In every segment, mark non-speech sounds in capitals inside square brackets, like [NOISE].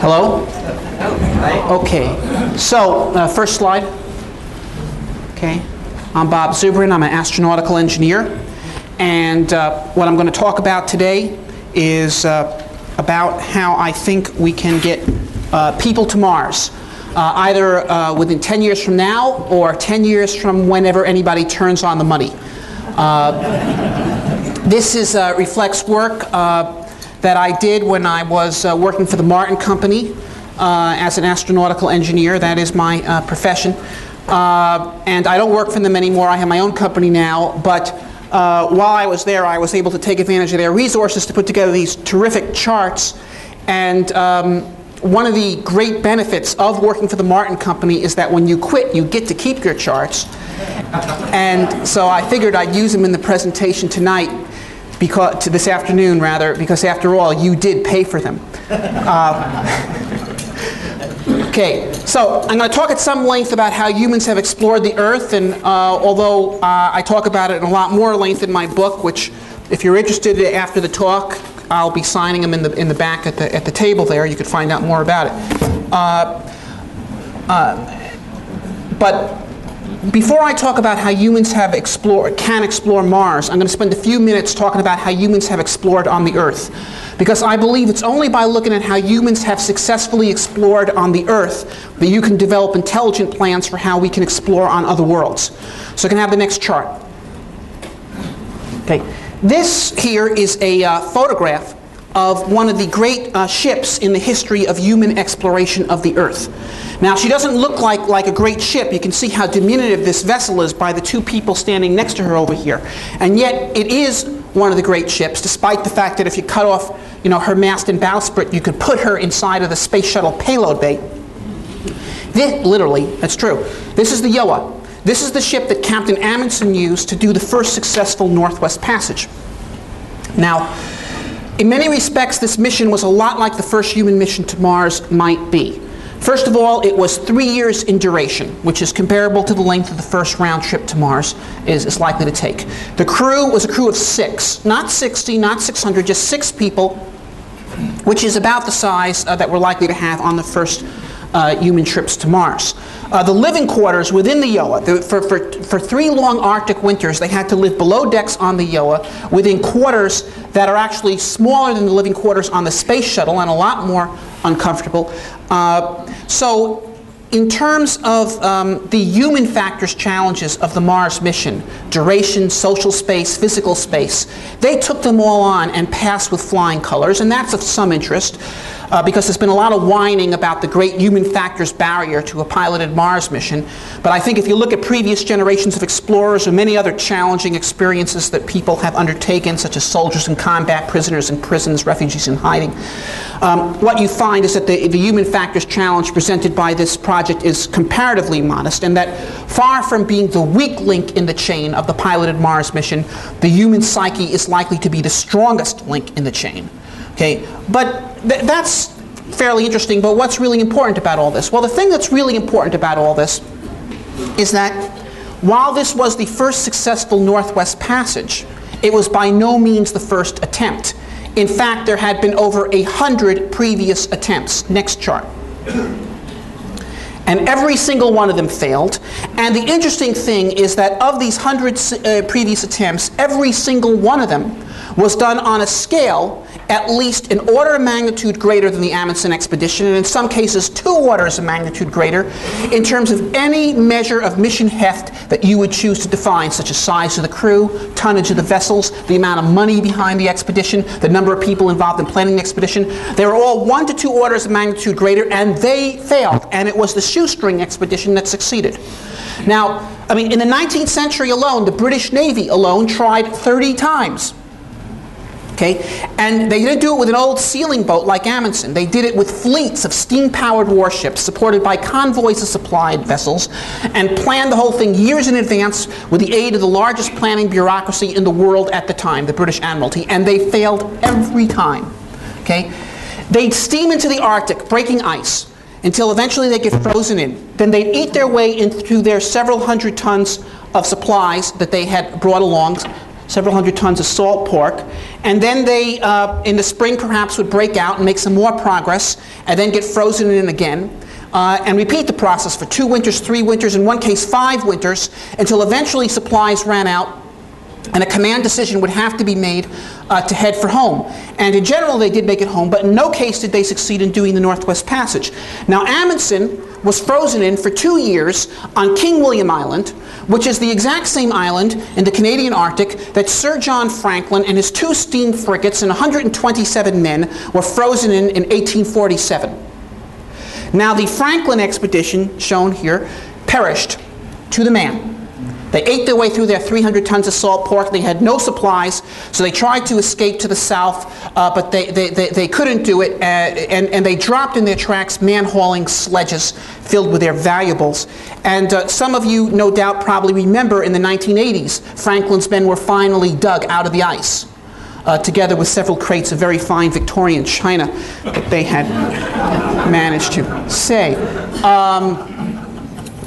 Hello? Okay. So, uh, first slide. Okay. I'm Bob Zubrin. I'm an astronautical engineer. And uh, what I'm going to talk about today is uh, about how I think we can get uh, people to Mars. Uh, either uh, within 10 years from now or 10 years from whenever anybody turns on the money. this is, reflects work that I did when I was working for the Martin Company as an astronautical engineer. That is my profession. Uh, and I don't work for them anymore. I have my own company now. But uh, while I was there, I was able to take advantage of their resources to put together these terrific charts. And um, one of the great benefits of working for the Martin Company is that when you quit, you get to keep your charts. And so I figured I'd use them in the presentation tonight, because, to this afternoon rather, because after all, you did pay for them. Uh, [LAUGHS] Okay, so I'm going to talk at some length about how humans have explored the Earth, and uh, although uh, I talk about it in a lot more length in my book, which if you're interested after the talk, I'll be signing them in the, in the back at the, at the table there. You could find out more about it. Uh, uh but before I talk about how humans have explored, can explore Mars, I'm going to spend a few minutes talking about how humans have explored on the Earth. Because I believe it's only by looking at how humans have successfully explored on the Earth that you can develop intelligent plans for how we can explore on other worlds. So I can have the next chart. Okay. This here is a uh, photograph of one of the great uh, ships in the history of human exploration of the Earth. Now, she doesn't look like, like a great ship. You can see how diminutive this vessel is by the two people standing next to her over here. And yet, it is one of the great ships, despite the fact that if you cut off you know, her mast and bowsprit, you could put her inside of the space shuttle payload bay. This, literally, that's true. This is the Gjøa. This is the ship that Captain Amundsen used to do the first successful Northwest Passage. Now, in many respects, this mission was a lot like the first human mission to Mars might be. First of all, it was three years in duration, which is comparable to the length of the first round trip to Mars is, is likely to take. The crew was a crew of six, not 60, not 600, just six people, which is about the size uh, that we're likely to have on the first uh, human trips to Mars. Uh, the living quarters within the Gjøa, the, for, for, for three long Arctic winters, they had to live below decks on the Gjøa within quarters that are actually smaller than the living quarters on the space shuttle and a lot more uncomfortable. Uh, so in terms of um, the human factors challenges of the Mars mission, duration, social space, physical space, they took them all on and passed with flying colors, and that's of some interest uh, because there's been a lot of whining about the great human factors barrier to a piloted Mars mission. But I think if you look at previous generations of explorers or many other challenging experiences that people have undertaken, such as soldiers in combat, prisoners in prisons, refugees in hiding, um, what you find is that the, the human factors challenge presented by this project is comparatively modest, and that far from being the weak link in the chain of the piloted Mars mission, the human psyche is likely to be the strongest link in the chain. Okay, but th that's fairly interesting, but what's really important about all this? Well, the thing that's really important about all this is that while this was the first successful Northwest Passage, it was by no means the first attempt. In fact, there had been over a hundred previous attempts. Next chart. And every single one of them failed. And the interesting thing is that of these hundred uh, previous attempts, every single one of them was done on a scale at least an order of magnitude greater than the Amundsen expedition, and in some cases two orders of magnitude greater, in terms of any measure of mission heft that you would choose to define, such as size of the crew, tonnage of the vessels, the amount of money behind the expedition, the number of people involved in planning the expedition. They were all one to two orders of magnitude greater, and they failed, and it was the shoestring expedition that succeeded. Now, I mean, in the 19th century alone, the British Navy alone tried 30 times Okay? And they didn't do it with an old sealing boat like Amundsen. They did it with fleets of steam-powered warships supported by convoys of supplied vessels and planned the whole thing years in advance with the aid of the largest planning bureaucracy in the world at the time, the British Admiralty, and they failed every time. Okay? They'd steam into the Arctic, breaking ice, until eventually they get frozen in. Then they'd eat their way into their several hundred tons of supplies that they had brought along several hundred tons of salt pork. And then they, uh, in the spring perhaps, would break out and make some more progress and then get frozen in again. Uh, and repeat the process for two winters, three winters, in one case five winters, until eventually supplies ran out and a command decision would have to be made uh, to head for home. And in general, they did make it home, but in no case did they succeed in doing the Northwest Passage. Now, Amundsen was frozen in for two years on King William Island, which is the exact same island in the Canadian Arctic that Sir John Franklin and his two steam frigates and 127 men were frozen in in 1847. Now, the Franklin expedition, shown here, perished to the man. They ate their way through their 300 tons of salt pork. They had no supplies, so they tried to escape to the south, uh, but they, they, they, they, couldn't do it, uh, and, and they dropped in their tracks man hauling sledges filled with their valuables. And uh, some of you, no doubt, probably remember in the 1980s, Franklin's men were finally dug out of the ice. Uh, together with several crates of very fine Victorian china that they had managed to save. Um,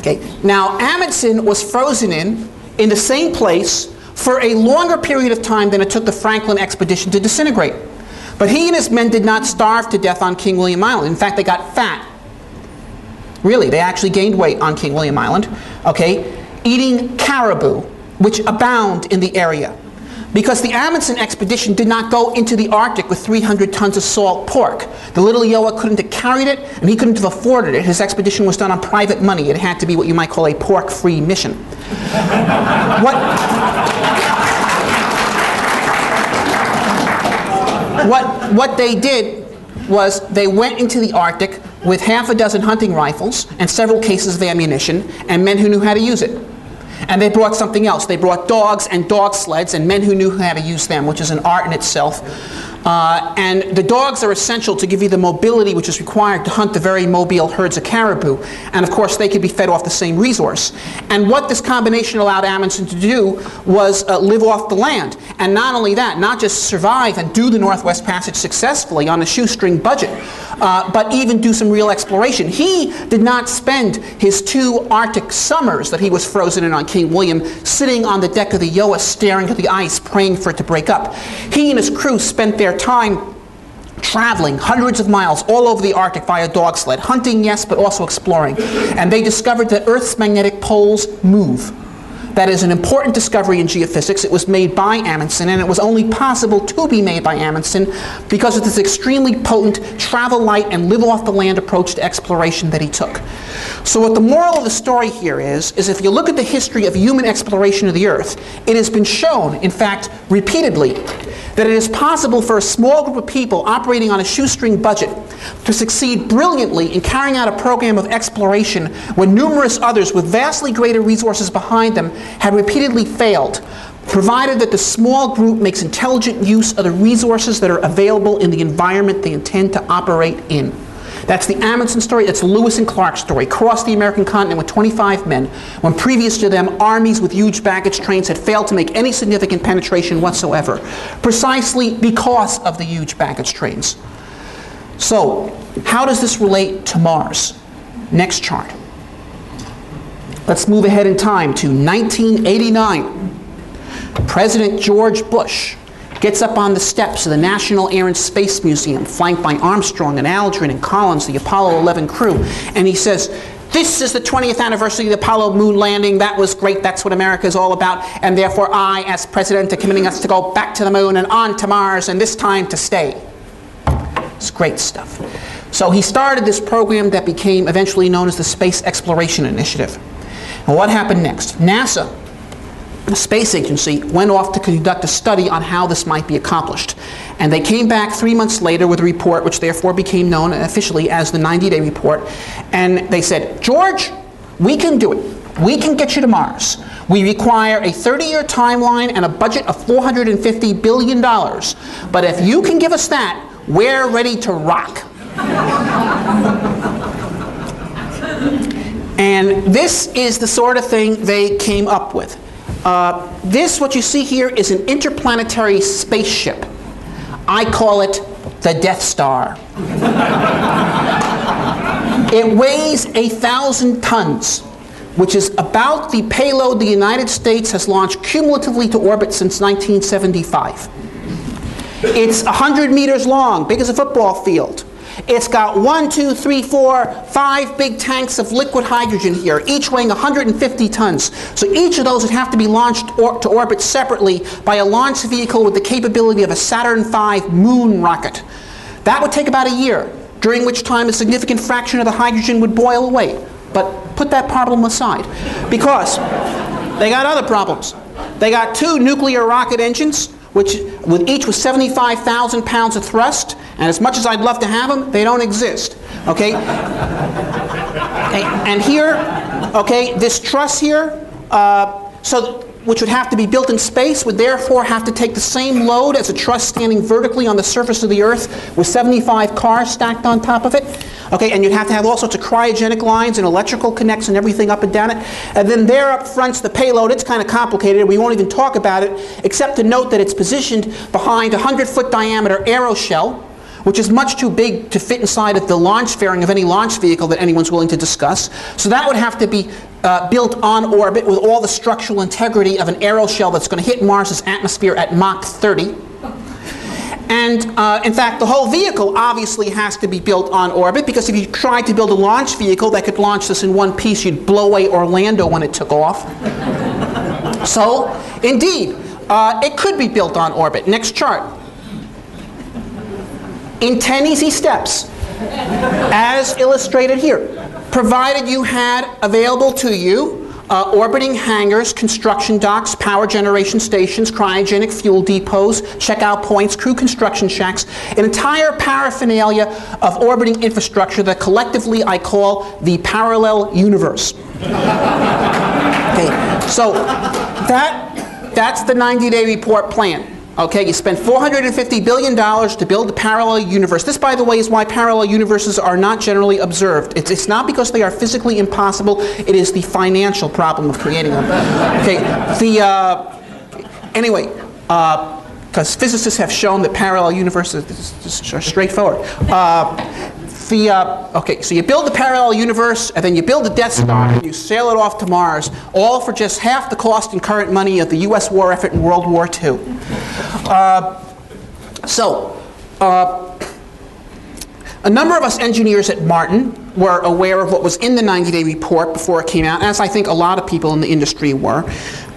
Okay. Now, Amundsen was frozen in, in the same place for a longer period of time than it took the Franklin expedition to disintegrate. But he and his men did not starve to death on King William Island. In fact, they got fat. Really, they actually gained weight on King William Island, okay, eating caribou, which abound in the area because the Amundsen expedition did not go into the Arctic with 300 tons of salt pork. The little Gjøa couldn't have carried it, and he couldn't have afforded it. His expedition was done on private money. It had to be what you might call a pork-free mission. [LAUGHS] what, what, what they did was they went into the Arctic with half a dozen hunting rifles and several cases of ammunition and men who knew how to use it. And they brought something else. They brought dogs and dog sleds and men who knew how to use them, which is an art in itself. Uh, and the dogs are essential to give you the mobility which is required to hunt the very mobile herds of caribou. And of course, they could be fed off the same resource. And what this combination allowed Amundsen to do was uh, live off the land. And not only that, not just survive and do the Northwest Passage successfully on a shoestring budget, uh, but even do some real exploration. He did not spend his two Arctic summers that he was frozen in on King William sitting on the deck of the Gjøa staring at the ice praying for it to break up. He and his crew spent their time traveling hundreds of miles all over the Arctic via dog sled, hunting, yes, but also exploring. And they discovered that Earth's magnetic poles move. That is an important discovery in geophysics. It was made by Amundsen, and it was only possible to be made by Amundsen because of this extremely potent travel light and live off the land approach to exploration that he took. So what the moral of the story here is, is if you look at the history of human exploration of the Earth, it has been shown, in fact, repeatedly, that it is possible for a small group of people operating on a shoestring budget to succeed brilliantly in carrying out a program of exploration when numerous others with vastly greater resources behind them had repeatedly failed, provided that the small group makes intelligent use of the resources that are available in the environment they intend to operate in. That's the Amundsen story. That's Lewis and Clark story. Crossed the American continent with 25 men, when previous to them, armies with huge baggage trains had failed to make any significant penetration whatsoever, precisely because of the huge baggage trains. So, how does this relate to Mars? Next chart. Let's move ahead in time to 1989. President George Bush gets up on the steps of the National Air and Space Museum, flanked by Armstrong and Aldrin and Collins, the Apollo 11 crew, and he says, this is the 20th anniversary of the Apollo moon landing. That was great. That's what America is all about. And therefore, I, as president, are committing us to go back to the moon and on to Mars, and this time to stay. It's great stuff. So he started this program that became eventually known as the Space Exploration Initiative. And what happened next? NASA the space agency went off to conduct a study on how this might be accomplished. And they came back three months later with a report, which therefore became known officially as the 90 day report. And they said, George, we can do it. We can get you to Mars. We require a 30 year timeline and a budget of $450 billion. But if you can give us that, we're ready to rock. [LAUGHS] and this is the sort of thing they came up with. Uh, this, what you see here, is an interplanetary spaceship. I call it the Death Star. [LAUGHS] it weighs a thousand tons. which is about the payload the United States has launched cumulatively to orbit since 1975. It's 100 meters long, big as a football field. It's got one, two, three, four, five big tanks of liquid hydrogen here, each weighing 150 tons. So each of those would have to be launched or to orbit separately by a launch vehicle with the capability of a Saturn V moon rocket. That would take about a year, during which time a significant fraction of the hydrogen would boil away. But put that problem aside, because they got other problems. They got two nuclear rocket engines, which with each with 75,000 pounds of thrust, and as much as I'd love to have them, they don't exist. Okay? [LAUGHS] and here, okay, this truss here, uh, so which would have to be built in space would therefore have to take the same load as a truss standing vertically on the surface of the Earth with 75 cars stacked on top of it. Okay, and you'd have to have all sorts of cryogenic lines and electrical connects and everything up and down it. And then there up front's the payload. It's kind of complicated. We won't even talk about it, except to note that it's positioned behind a 100-foot diameter aeroshell, which is much too big to fit inside of the launch fairing of any launch vehicle that anyone's willing to discuss. So that would have to be uh, built on orbit with all the structural integrity of an aeroshell that's going to hit Mars's atmosphere at Mach 30. And uh, in fact, the whole vehicle obviously has to be built on orbit because if you tried to build a launch vehicle that could launch this in one piece, you'd blow away Orlando when it took off. so, indeed, uh, it could be built on orbit. Next chart in 10 easy steps, as illustrated here, provided you had available to you uh, orbiting hangars, construction docks, power generation stations, cryogenic fuel depots, checkout points, crew construction shacks, an entire paraphernalia of orbiting infrastructure that collectively I call the parallel universe. [LAUGHS] okay, so that, that's the 90-day report plan. Okay, you spent $450 billion to build the parallel universe. This, by the way, is why parallel universes are not generally observed. It's, it's not because they are physically impossible, it is the financial problem of creating them. Okay, the, uh, anyway, because uh, physicists have shown that parallel universes are straightforward. Uh, the, uh, okay, so you build the parallel universe, and then you build the Death Star, and you sail it off to Mars, all for just half the cost in current money of the U.S. war effort in World War II. Uh, so, uh, a number of us engineers at Martin were aware of what was in the 90-day report before it came out, as I think a lot of people in the industry were.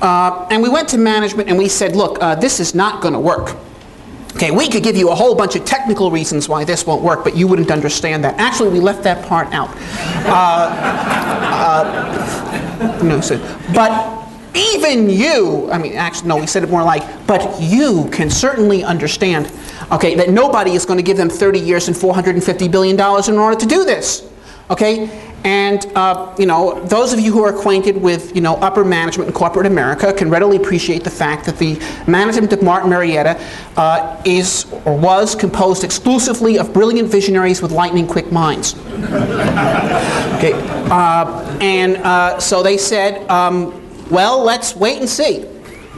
Uh, and we went to management and we said, look, uh, this is not going to work. Okay, we could give you a whole bunch of technical reasons why this won't work, but you wouldn't understand that. Actually, we left that part out. Uh, uh, no, so, but even you, I mean, actually, no, we said it more like, but you can certainly understand, okay, that nobody is going to give them 30 years and $450 billion in order to do this. Okay, and uh, you know, those of you who are acquainted with you know upper management in corporate America can readily appreciate the fact that the management of Martin Marietta uh, is or was composed exclusively of brilliant visionaries with lightning quick minds. [LAUGHS] okay, uh, and uh, so they said, um, well, let's wait and see.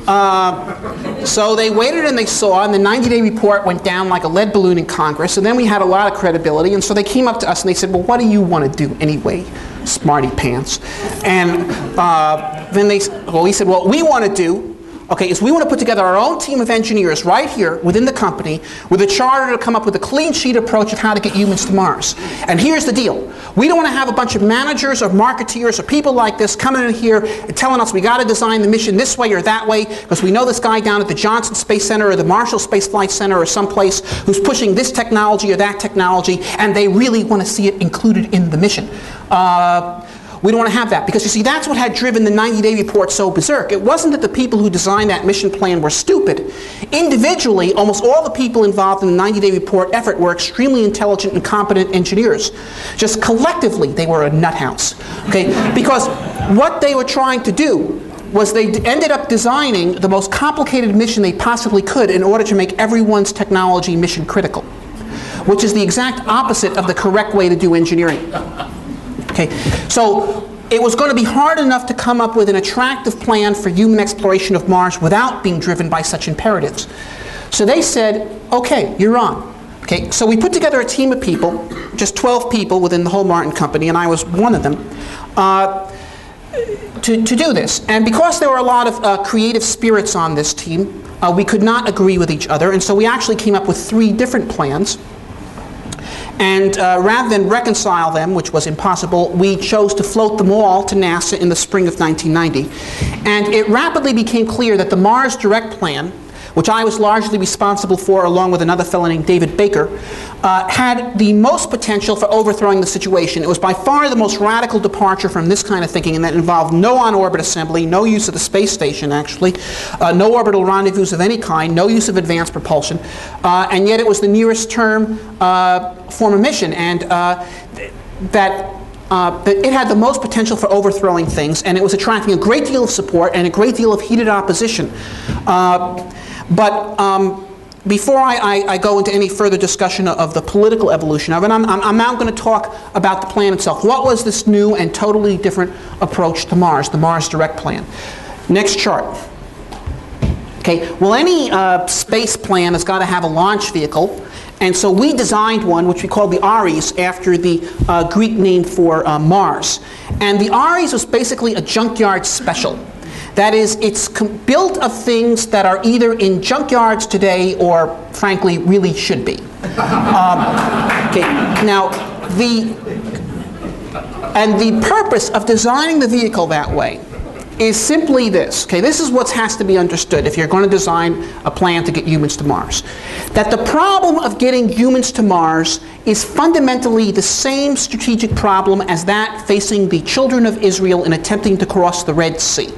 Uh, so they waited and they saw, and the 90-day report went down like a lead balloon in Congress, and then we had a lot of credibility, and so they came up to us and they said, well, what do you want to do anyway, smarty pants? And uh, then they, well, we said, well, we want to do okay, is we want to put together our own team of engineers right here within the company with a charter to come up with a clean sheet approach of how to get humans to Mars. And here's the deal. We don't want to have a bunch of managers or marketeers or people like this coming in here and telling us we got to design the mission this way or that way because we know this guy down at the Johnson Space Center or the Marshall Space Flight Center or someplace who's pushing this technology or that technology and they really want to see it included in the mission. Uh, we don't want to have that because you see, that's what had driven the 90 day report so berserk. It wasn't that the people who designed that mission plan were stupid. Individually, almost all the people involved in the 90 day report effort were extremely intelligent and competent engineers. Just collectively, they were a nuthouse. Okay? Because what they were trying to do was they ended up designing the most complicated mission they possibly could in order to make everyone's technology mission critical, which is the exact opposite of the correct way to do engineering. Okay, so it was going to be hard enough to come up with an attractive plan for human exploration of Mars without being driven by such imperatives. So they said, okay, you're on. Okay, so we put together a team of people, just 12 people within the whole Martin company, and I was one of them. Uh, to, to do this. And because there were a lot of uh, creative spirits on this team, uh, we could not agree with each other, and so we actually came up with three different plans. And uh, rather than reconcile them, which was impossible, we chose to float them all to NASA in the spring of 1990. And it rapidly became clear that the Mars Direct plan, which I was largely responsible for along with another fellow named David Baker, uh, had the most potential for overthrowing the situation. It was by far the most radical departure from this kind of thinking, and that involved no on-orbit assembly, no use of the space station, actually, uh, no orbital rendezvous of any kind, no use of advanced propulsion, uh, and yet it was the nearest term uh, form of mission, and uh, that uh, it had the most potential for overthrowing things, and it was attracting a great deal of support and a great deal of heated opposition. Uh, but um, before I, I, I, go into any further discussion of the political evolution of it, I'm, I'm, now going to talk about the plan itself. What was this new and totally different approach to Mars, the Mars Direct Plan? Next chart. Okay, well, any uh, space plan has got to have a launch vehicle. And so we designed one, which we called the Ares, after the uh, Greek name for uh, Mars. And the Ares was basically a junkyard special. That is, it's built of things that are either in junkyards today or, frankly, really should be. Um, okay, now, the, and the purpose of designing the vehicle that way is simply this. Okay, this is what has to be understood if you're going to design a plan to get humans to Mars. That the problem of getting humans to Mars is fundamentally the same strategic problem as that facing the children of Israel in attempting to cross the Red Sea.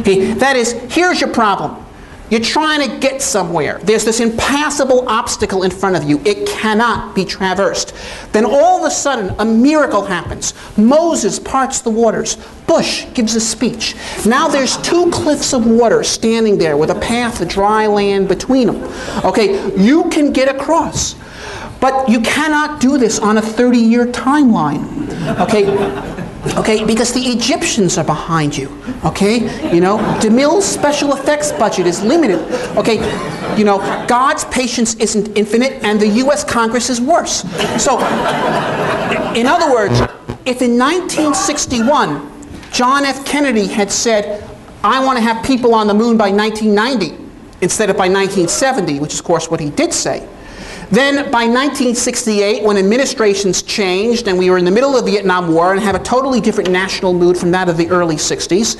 Okay, that is, here's your problem. You're trying to get somewhere. There's this impassable obstacle in front of you. It cannot be traversed. Then all of a sudden, a miracle happens. Moses parts the waters. Bush gives a speech. Now there's two cliffs of water standing there with a path of dry land between them. Okay, you can get across. But you cannot do this on a 30 year timeline. Okay, Okay, because the Egyptians are behind you. Okay, you know, DeMille's special effects budget is limited. Okay, you know, God's patience isn't infinite, and the U.S. Congress is worse. So, in other words, if in 1961 John F. Kennedy had said, "I want to have people on the moon by 1990," instead of by 1970, which is of course what he did say then by 1968, when administrations changed and we were in the middle of the Vietnam War and have a totally different national mood from that of the early 60s,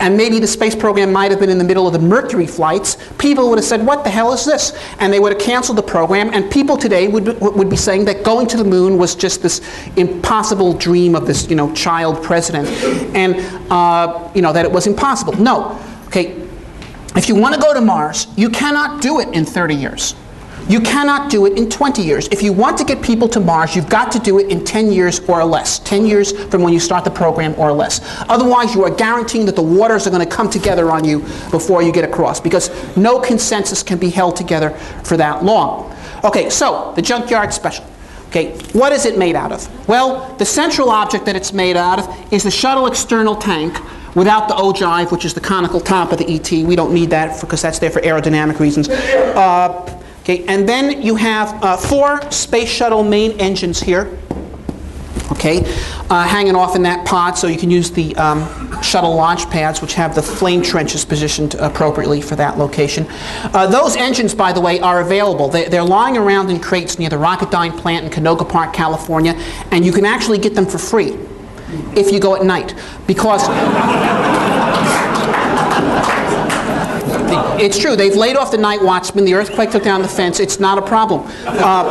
and maybe the space program might have been in the middle of the Mercury flights, people would have said, what the hell is this? And they would have canceled the program, and people today would, would be saying that going to the moon was just this impossible dream of this, you know, child president, and, uh, you know, that it was impossible. No. Okay, if you want to go to Mars, you cannot do it in 30 years. You cannot do it in 20 years. If you want to get people to Mars, you've got to do it in 10 years or less. 10 years from when you start the program or less. Otherwise, you are guaranteeing that the waters are going to come together on you before you get across because no consensus can be held together for that long. Okay, so the junkyard special. Okay, what is it made out of? Well, the central object that it's made out of is the shuttle external tank without the ogive, which is the conical top of the ET. We don't need that because that's there for aerodynamic reasons. Uh, Okay, and then you have uh, four space shuttle main engines here. Okay, uh, hanging off in that pod, so you can use the um, shuttle launch pads, which have the flame trenches positioned appropriately for that location. Uh, those engines, by the way, are available. They, are lying around in crates near the Rocketdyne plant in Canoga Park, California, and you can actually get them for free if you go at night, because it's true. They've laid off the night watchman. The earthquake took down the fence. It's not a problem. Uh,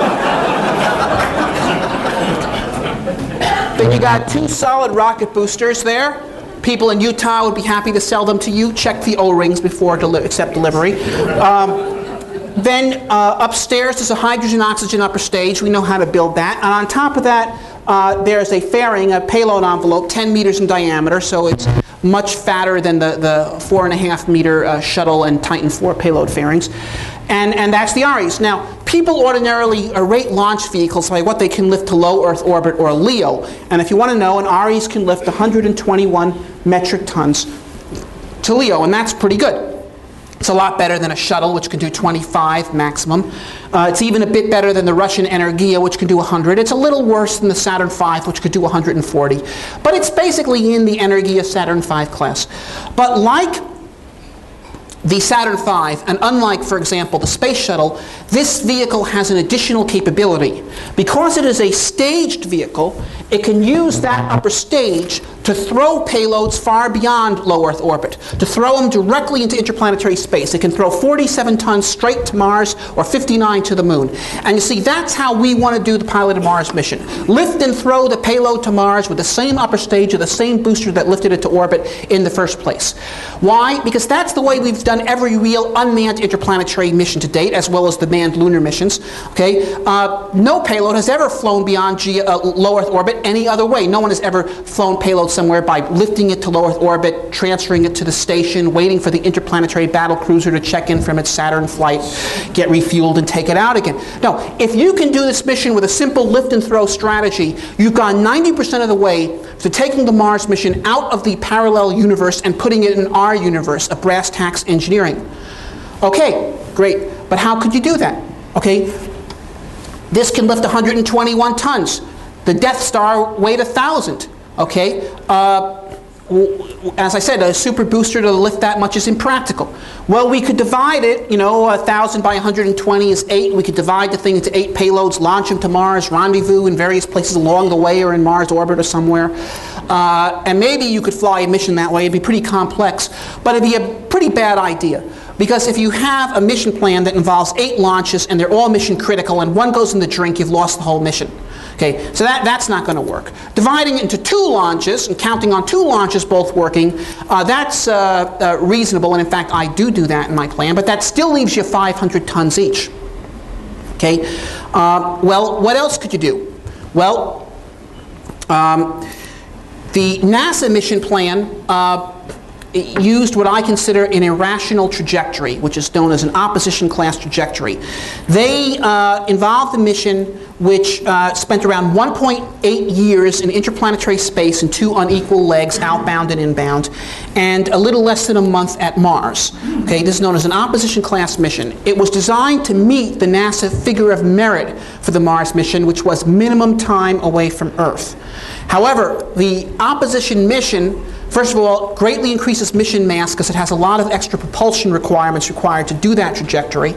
then you got two solid rocket boosters there. People in Utah would be happy to sell them to you. Check the O-rings before deli accept delivery. Um, then uh, upstairs there's a hydrogen oxygen upper stage. We know how to build that. And on top of that, uh, there's a fairing, a payload envelope, 10 meters in diameter, so it's much fatter than the, the four and a half meter uh, shuttle and Titan 4 payload fairings. And, and that's the Ares. Now, people ordinarily rate launch vehicles by what they can lift to low Earth orbit or LEO. And if you want to know, an Ares can lift 121 metric tons to LEO, and that's pretty good. It's a lot better than a shuttle, which can do 25 maximum. Uh, it's even a bit better than the Russian Energia, which can do 100. It's a little worse than the Saturn V, which could do 140. But it's basically in the Energia Saturn V class. But like the Saturn V, and unlike, for example, the Space Shuttle, this vehicle has an additional capability. Because it is a staged vehicle, it can use that upper stage to throw payloads far beyond low Earth orbit, to throw them directly into interplanetary space. It can throw 47 tons straight to Mars or 59 to the moon. And you see, that's how we want to do the piloted Mars mission. Lift and throw the payload to Mars with the same upper stage or the same booster that lifted it to orbit in the first place. Why? Because that's the way we've done every real unmanned interplanetary mission to date, as well as the lunar missions. Okay, uh, no payload has ever flown beyond G uh, low Earth orbit any other way. No one has ever flown payload somewhere by lifting it to low Earth orbit, transferring it to the station, waiting for the interplanetary battle cruiser to check in from its Saturn flight, get refueled, and take it out again. No, if you can do this mission with a simple lift and throw strategy, you've gone 90% of the way to taking the Mars mission out of the parallel universe and putting it in our universe, a brass tacks engineering. Okay, great. But how could you do that? Okay, this can lift 121 tons. The Death Star weighed 1,000. Okay? Uh, as I said, a super booster to lift that much is impractical. Well, we could divide it, you know, 1,000 by 120 is 8. We could divide the thing into 8 payloads, launch them to Mars, rendezvous in various places along the way or in Mars orbit or somewhere. Uh, and maybe you could fly a mission that way. It'd be pretty complex, but it'd be a pretty bad idea. Because if you have a mission plan that involves 8 launches and they're all mission critical and one goes in the drink, you've lost the whole mission. Okay, so that, that's not going to work. Dividing it into two launches and counting on two launches both working, uh, that's uh, uh, reasonable, and in fact I do do that in my plan, but that still leaves you 500 tons each. Okay, uh, well, what else could you do? Well, um, the NASA mission plan used what I consider an irrational trajectory, which is known as an opposition class trajectory. They uh, involved a mission which uh, spent around 1.8 years in interplanetary space in two unequal legs, outbound and inbound, and a little less than a month at Mars. Okay, this is known as an opposition class mission. It was designed to meet the NASA figure of merit for the Mars mission, which was minimum time away from Earth. However, the opposition mission First of all, greatly increases mission mass because it has a lot of extra propulsion requirements required to do that trajectory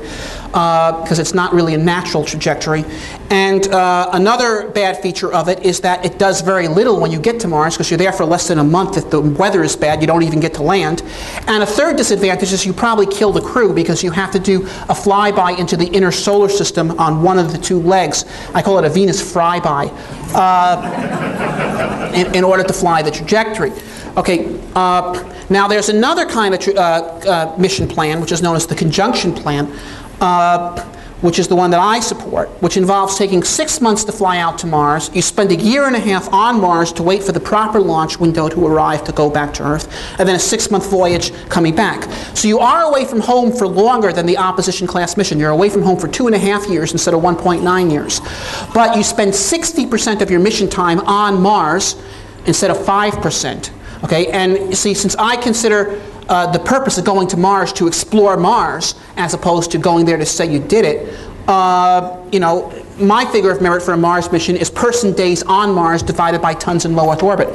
because uh, it's not really a natural trajectory. And uh, another bad feature of it is that it does very little when you get to Mars because you're there for less than a month. If the weather is bad, you don't even get to land. And a third disadvantage is you probably kill the crew because you have to do a flyby into the inner solar system on one of the two legs. I call it a Venus flyby uh, in, in order to fly the trajectory. Okay, uh, now there's another kind of uh, uh, mission plan, which is known as the conjunction plan, uh, which is the one that I support, which involves taking six months to fly out to Mars. You spend a year and a half on Mars to wait for the proper launch window to arrive to go back to Earth, and then a six-month voyage coming back. So you are away from home for longer than the opposition class mission. You're away from home for two and a half years instead of 1.9 years. But you spend 60% of your mission time on Mars instead of 5%. Okay, and see, since I consider uh, the purpose of going to Mars to explore Mars, as opposed to going there to say you did it, uh, you know, my figure of merit for a Mars mission is person days on Mars divided by tons in low Earth orbit.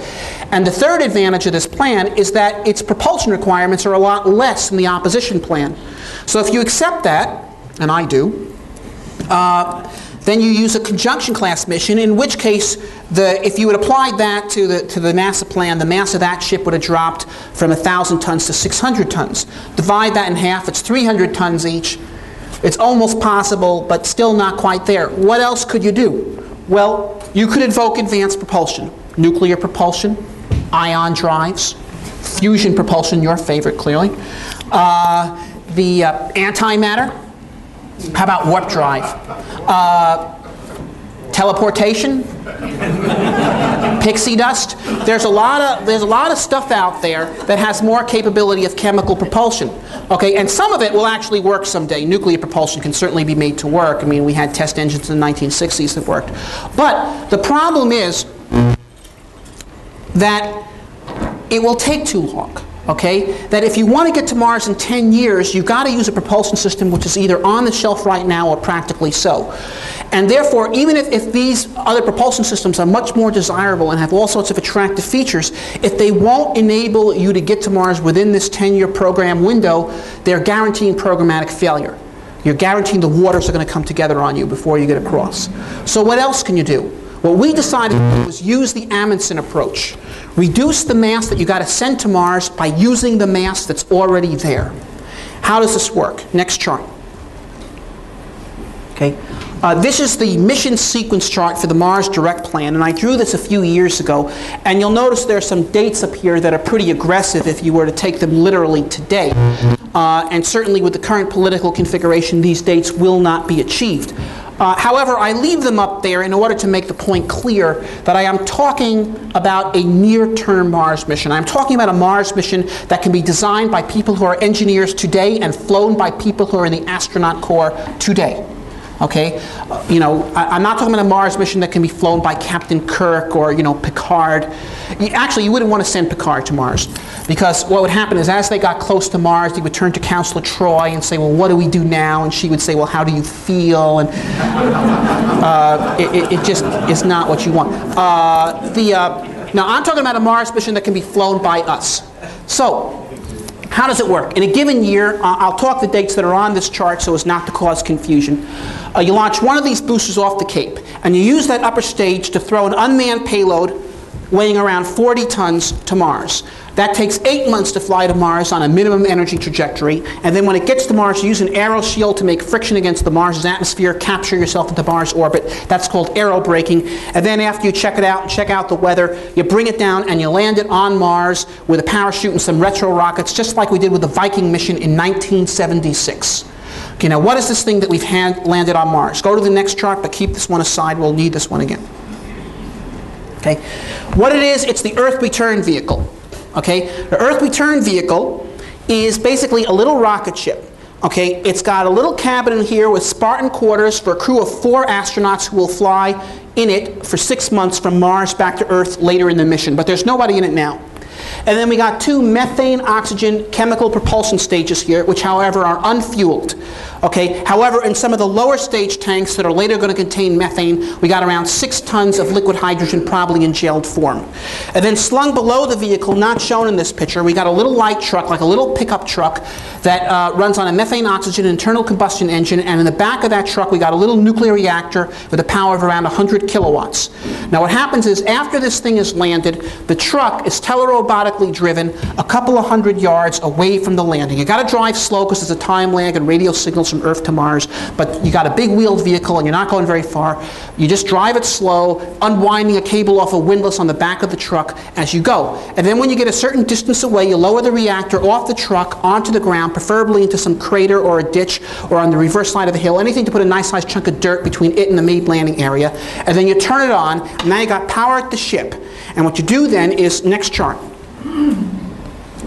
And the third advantage of this plan is that its propulsion requirements are a lot less than the opposition plan. So if you accept that, and I do, uh, then you use a conjunction class mission, in which case, the, if you had applied that to the, to the NASA plan, the mass of that ship would have dropped from 1,000 tons to 600 tons. Divide that in half, it's 300 tons each. It's almost possible, but still not quite there. What else could you do? Well, you could invoke advanced propulsion, nuclear propulsion, ion drives, fusion propulsion, your favorite clearly, uh, the uh, antimatter, how about warp drive? Uh, teleportation? Pixie dust? There's a lot of there's a lot of stuff out there that has more capability of chemical propulsion. Okay, and some of it will actually work someday. Nuclear propulsion can certainly be made to work. I mean, we had test engines in the 1960s that worked. But the problem is that it will take too long. Okay, that if you want to get to Mars in 10 years, you've got to use a propulsion system which is either on the shelf right now or practically so. And therefore, even if, if these other propulsion systems are much more desirable and have all sorts of attractive features, if they won't enable you to get to Mars within this 10-year program window, they're guaranteeing programmatic failure. You're guaranteeing the waters are going to come together on you before you get across. So what else can you do? What we decided to do was use the Amundsen approach. Reduce the mass that you got to send to Mars by using the mass that's already there. How does this work? Next chart. Okay. Uh, this is the mission sequence chart for the Mars Direct Plan, and I drew this a few years ago. And you'll notice there are some dates up here that are pretty aggressive if you were to take them literally today. Uh, and certainly with the current political configuration, these dates will not be achieved. Uh, however, I leave them up there in order to make the point clear that I am talking about a near-term Mars mission. I'm talking about a Mars mission that can be designed by people who are engineers today and flown by people who are in the astronaut corps today. Okay, uh, you know, I, am not talking about a Mars mission that can be flown by Captain Kirk or you know Picard. You, actually, you wouldn't want to send Picard to Mars because what would happen is as they got close to Mars, he would turn to Counselor Troi and say, "Well, what do we do now?" And she would say, "Well, how do you feel?" And uh, it, it, just is not what you want. Uh, the uh, now I'm talking about a Mars mission that can be flown by us. So how does it work? In a given year, I'll talk the dates that are on this chart so as not to cause confusion. Uh, you launch one of these boosters off the Cape, and you use that upper stage to throw an unmanned payload weighing around 40 tons to Mars. That takes eight months to fly to Mars on a minimum energy trajectory. And then when it gets to Mars, you use an aeroshield to make friction against the Mars' atmosphere, capture yourself into Mars orbit. That's called aerobraking. And then after you check it out and check out the weather, you bring it down and you land it on Mars with a parachute and some retro rockets, just like we did with the Viking mission in 1976. Okay, now what is this thing that we've landed on Mars? Go to the next chart, but keep this one aside. We'll need this one again. Okay, what it is, it's the Earth Return Vehicle. Okay, the Earth Return Vehicle is basically a little rocket ship. Okay, it's got a little cabin in here with Spartan quarters for a crew of four astronauts who will fly in it for six months from Mars back to Earth later in the mission. But there's nobody in it now. And then we got two methane oxygen chemical propulsion stages here, which however are unfueled. Okay, however, in some of the lower stage tanks that are later going to contain methane, we got around six tons of liquid hydrogen probably in gelled form. And then slung below the vehicle, not shown in this picture, we got a little light truck, like a little pickup truck, that uh, runs on a methane oxygen internal combustion engine, and in the back of that truck we got a little nuclear reactor with a power of around 100 kilowatts. Now what happens is after this thing is landed, the truck is driven a couple of hundred yards away from the landing. You got to drive slow because there's a time lag and radio signals from Earth to Mars, but you got a big wheeled vehicle and you're not going very far. You just drive it slow, unwinding a cable off a windlass on the back of the truck as you go. And then when you get a certain distance away, you lower the reactor off the truck onto the ground, preferably into some crater or a ditch or on the reverse side of the hill, anything to put a nice sized chunk of dirt between it and the main landing area. And then you turn it on, and now you got power at the ship. And what you do then is, next chart,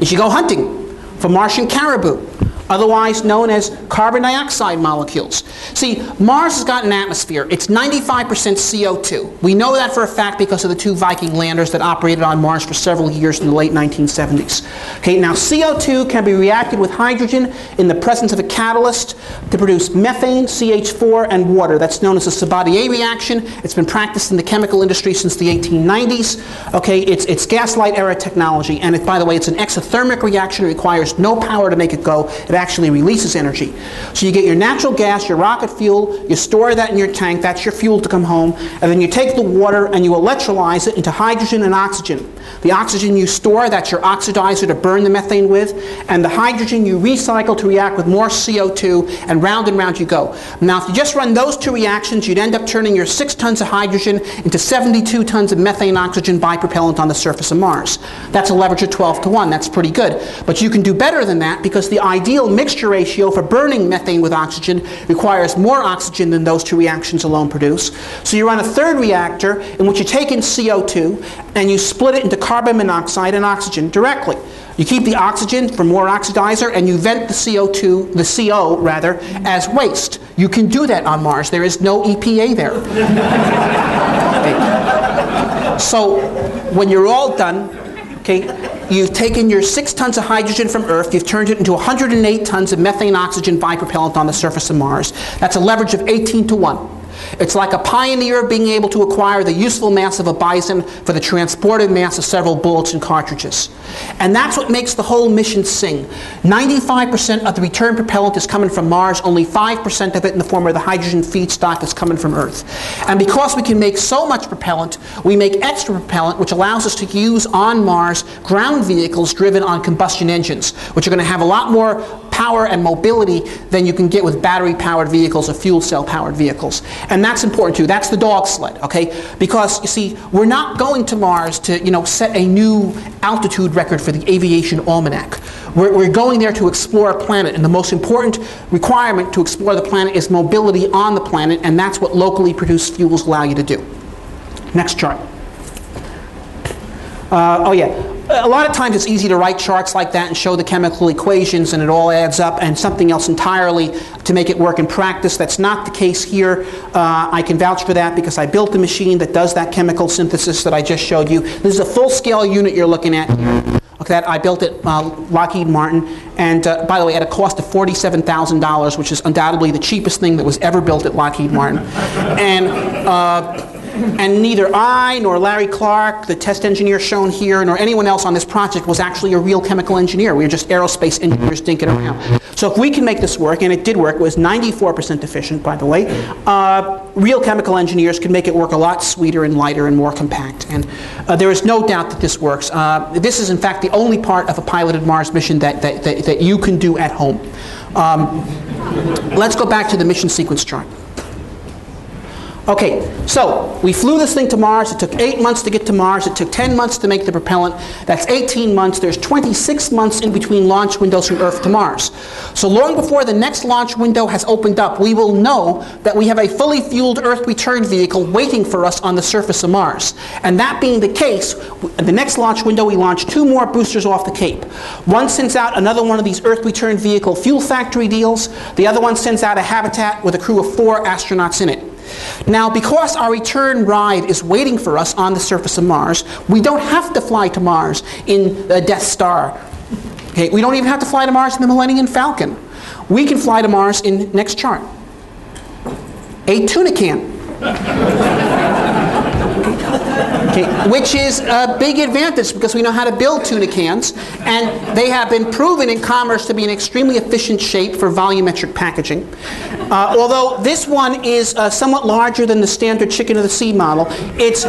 is should go hunting for Martian caribou otherwise known as carbon dioxide molecules. See, Mars has got an atmosphere. It's 95% CO2. We know that for a fact because of the two Viking landers that operated on Mars for several years in the late 1970s. Okay, now CO2 can be reacted with hydrogen in the presence of a catalyst to produce methane, CH4, and water. That's known as the Sabatier reaction. It's been practiced in the chemical industry since the 1890s. Okay, it's, it's gaslight era technology, and it, by the way, it's an exothermic reaction. It requires no power to make it go. It actually releases energy. So you get your natural gas, your rocket fuel, you store that in your tank, that's your fuel to come home, and then you take the water and you electrolyze it into hydrogen and oxygen. The oxygen you store, that's your oxidizer to burn the methane with, and the hydrogen you recycle to react with more CO2, and round and round you go. Now, if you just run those two reactions, you'd end up turning your 6 tons of hydrogen into 72 tons of methane oxygen bipropellant on the surface of Mars. That's a leverage of 12 to 1. That's pretty good. But you can do better than that because the ideal mixture ratio for burning methane with oxygen requires more oxygen than those two reactions alone produce. So you run a third reactor in which you take in CO2 and you split it into carbon monoxide and oxygen directly. You keep the oxygen for more oxidizer and you vent the CO2, the CO rather, as waste. You can do that on Mars. There is no EPA there. [LAUGHS] okay. So when you're all done, okay, you've taken your six tons of hydrogen from Earth, you've turned it into 108 tons of methane oxygen bipropellant on the surface of Mars. That's a leverage of 18 to 1. It's like a pioneer being able to acquire the useful mass of a bison for the transported mass of several bullets and cartridges. And that's what makes the whole mission sing. 95% of the return propellant is coming from Mars, only 5% of it in the form of the hydrogen feedstock is coming from Earth. And because we can make so much propellant, we make extra propellant, which allows us to use on Mars ground vehicles driven on combustion engines, which are going to have a lot more power and mobility than you can get with battery-powered vehicles or fuel cell-powered vehicles. And that's important too. That's the dog sled, okay? Because, you see, we're not going to Mars to, you know, set a new altitude record for the aviation almanac. We're, we're going there to explore a planet, and the most important requirement to explore the planet is mobility on the planet, and that's what locally produced fuels allow you to do. Next chart. Uh, oh yeah, a lot of times it's easy to write charts like that and show the chemical equations and it all adds up and something else entirely to make it work in practice. That's not the case here. Uh, I can vouch for that because I built a machine that does that chemical synthesis that I just showed you. This is a full-scale unit you're looking at here. Okay, that I built at uh, Lockheed Martin, and uh, by the way, at a cost of $47,000, which is undoubtedly the cheapest thing that was ever built at Lockheed Martin. and uh, and neither I nor Larry Clark, the test engineer shown here, nor anyone else on this project was actually a real chemical engineer. We were just aerospace engineers dinking around. So if we can make this work, and it did work, it was 94% efficient, by the way, uh, real chemical engineers can make it work a lot sweeter and lighter and more compact. And uh, there is no doubt that this works. Uh, this is, in fact, the only part of a piloted Mars mission that, that, that, that you can do at home. Um, let's go back to the mission sequence chart. Okay, so we flew this thing to Mars. It took eight months to get to Mars. It took 10 months to make the propellant. That's 18 months. There's 26 months in between launch windows from Earth to Mars. So long before the next launch window has opened up, we will know that we have a fully fueled Earth return vehicle waiting for us on the surface of Mars. And that being the case, the next launch window, we launch two more boosters off the Cape. One sends out another one of these Earth return vehicle fuel factory deals. The other one sends out a habitat with a crew of four astronauts in it. Now, because our return ride is waiting for us on the surface of Mars, we don't have to fly to Mars in the Death Star. Okay, we don't even have to fly to Mars in the Millennium Falcon. We can fly to Mars in next chart. A tuna can. Okay, which is a big advantage because we know how to build tuna cans, and they have been proven in commerce to be an extremely efficient shape for volumetric packaging. Uh, although this one is uh, somewhat larger than the standard chicken of the sea model, it's